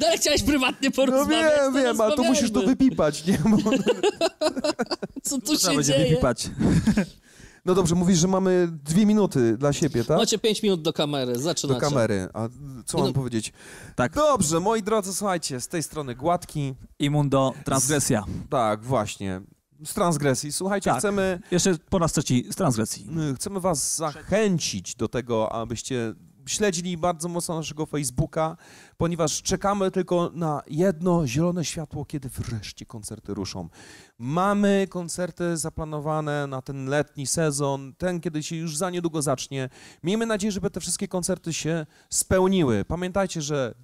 Speaker 1: No ale chciałeś prywatnie
Speaker 2: No
Speaker 1: porozmawiać,
Speaker 2: wiem,
Speaker 1: to
Speaker 2: wiem, ale to musisz to wypipać, nie? Bo...
Speaker 1: Co tu
Speaker 3: Trzeba
Speaker 1: się
Speaker 3: będzie
Speaker 1: dzieje?
Speaker 3: wypipać.
Speaker 2: No dobrze, mówisz, że mamy dwie minuty dla siebie, tak?
Speaker 1: Macie 5 minut do kamery,
Speaker 2: Do
Speaker 1: zaczynacie.
Speaker 2: kamery. A co mam
Speaker 1: no-
Speaker 2: powiedzieć?
Speaker 3: Tak.
Speaker 2: Dobrze, moi drodzy, słuchajcie, z tej strony Gładki.
Speaker 3: Imundo, transgresja.
Speaker 2: Tak, właśnie. Z transgresji. Słuchajcie,
Speaker 3: Tak.
Speaker 2: chcemy,
Speaker 3: Jeszcze po raz trzeci z transgresji.
Speaker 2: chcemy was zachęcić do tego, abyście śledzili bardzo mocno naszego Facebooka, ponieważ czekamy tylko na jedno zielone światło, kiedy wreszcie koncerty ruszą. Mamy koncerty zaplanowane na ten letni sezon, ten, kiedy się już za niedługo zacznie. Miejmy nadzieję, żeby te wszystkie koncerty się spełniły. Pamiętajcie, że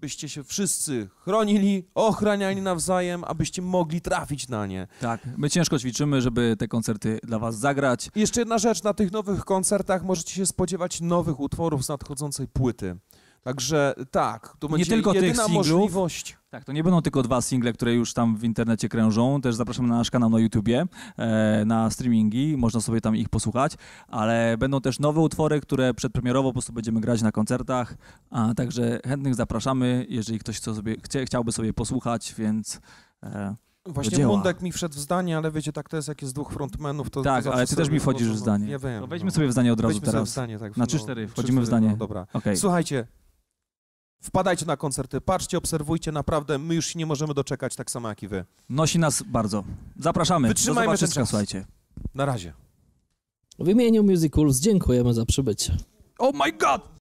Speaker 2: byście się wszyscy chronili, ochraniali nawzajem, abyście mogli trafić na nie.
Speaker 3: Tak, my ciężko ćwiczymy, żeby te koncerty dla was zagrać.
Speaker 2: I jeszcze jedna rzecz, na tych nowych koncertach możecie się spodziewać nowych utworów z nadchodzącej płyty. Także tak, to
Speaker 3: Nie
Speaker 2: będzie
Speaker 3: tylko tych
Speaker 2: jedyna
Speaker 3: singlów.
Speaker 2: możliwość.
Speaker 3: Tak, to nie będą tylko dwa single, które już tam w internecie krężą. Też zapraszamy na nasz kanał na YouTubie, e, na streamingi, można sobie tam ich posłuchać, ale będą też nowe utwory, które przedpremierowo po prostu będziemy grać na koncertach, a także chętnych zapraszamy, jeżeli ktoś chce sobie, chcie, chciałby sobie posłuchać, więc e,
Speaker 2: Właśnie. Mundek mi wszedł w zdanie, ale wiecie, tak to jest, jak jest dwóch frontmenów, to
Speaker 3: tak,
Speaker 2: to
Speaker 3: ale ty też mi wchodzisz w
Speaker 2: wchodzą,
Speaker 3: zdanie.
Speaker 2: No, ja wiem.
Speaker 3: To wejdźmy
Speaker 2: no.
Speaker 3: sobie w zdanie od razu
Speaker 2: Wejdźmy sobie w
Speaker 3: teraz.
Speaker 2: zdanie, tak.
Speaker 3: Na
Speaker 2: no,
Speaker 3: 3-4
Speaker 2: trzy,
Speaker 3: wchodzimy w
Speaker 2: cztery,
Speaker 3: zdanie.
Speaker 2: No, dobra.
Speaker 3: Okej.
Speaker 2: Słuchajcie, wpadajcie na koncerty, patrzcie, obserwujcie, naprawdę, my już się nie możemy doczekać, tak samo jak i wy.
Speaker 3: Nosi nas bardzo. Zapraszamy.
Speaker 2: Wytrzymajmy ten czas.
Speaker 3: słuchajcie.
Speaker 2: Na razie.
Speaker 1: W imieniu Musicals dziękujemy za przybycie.
Speaker 2: Oh my god!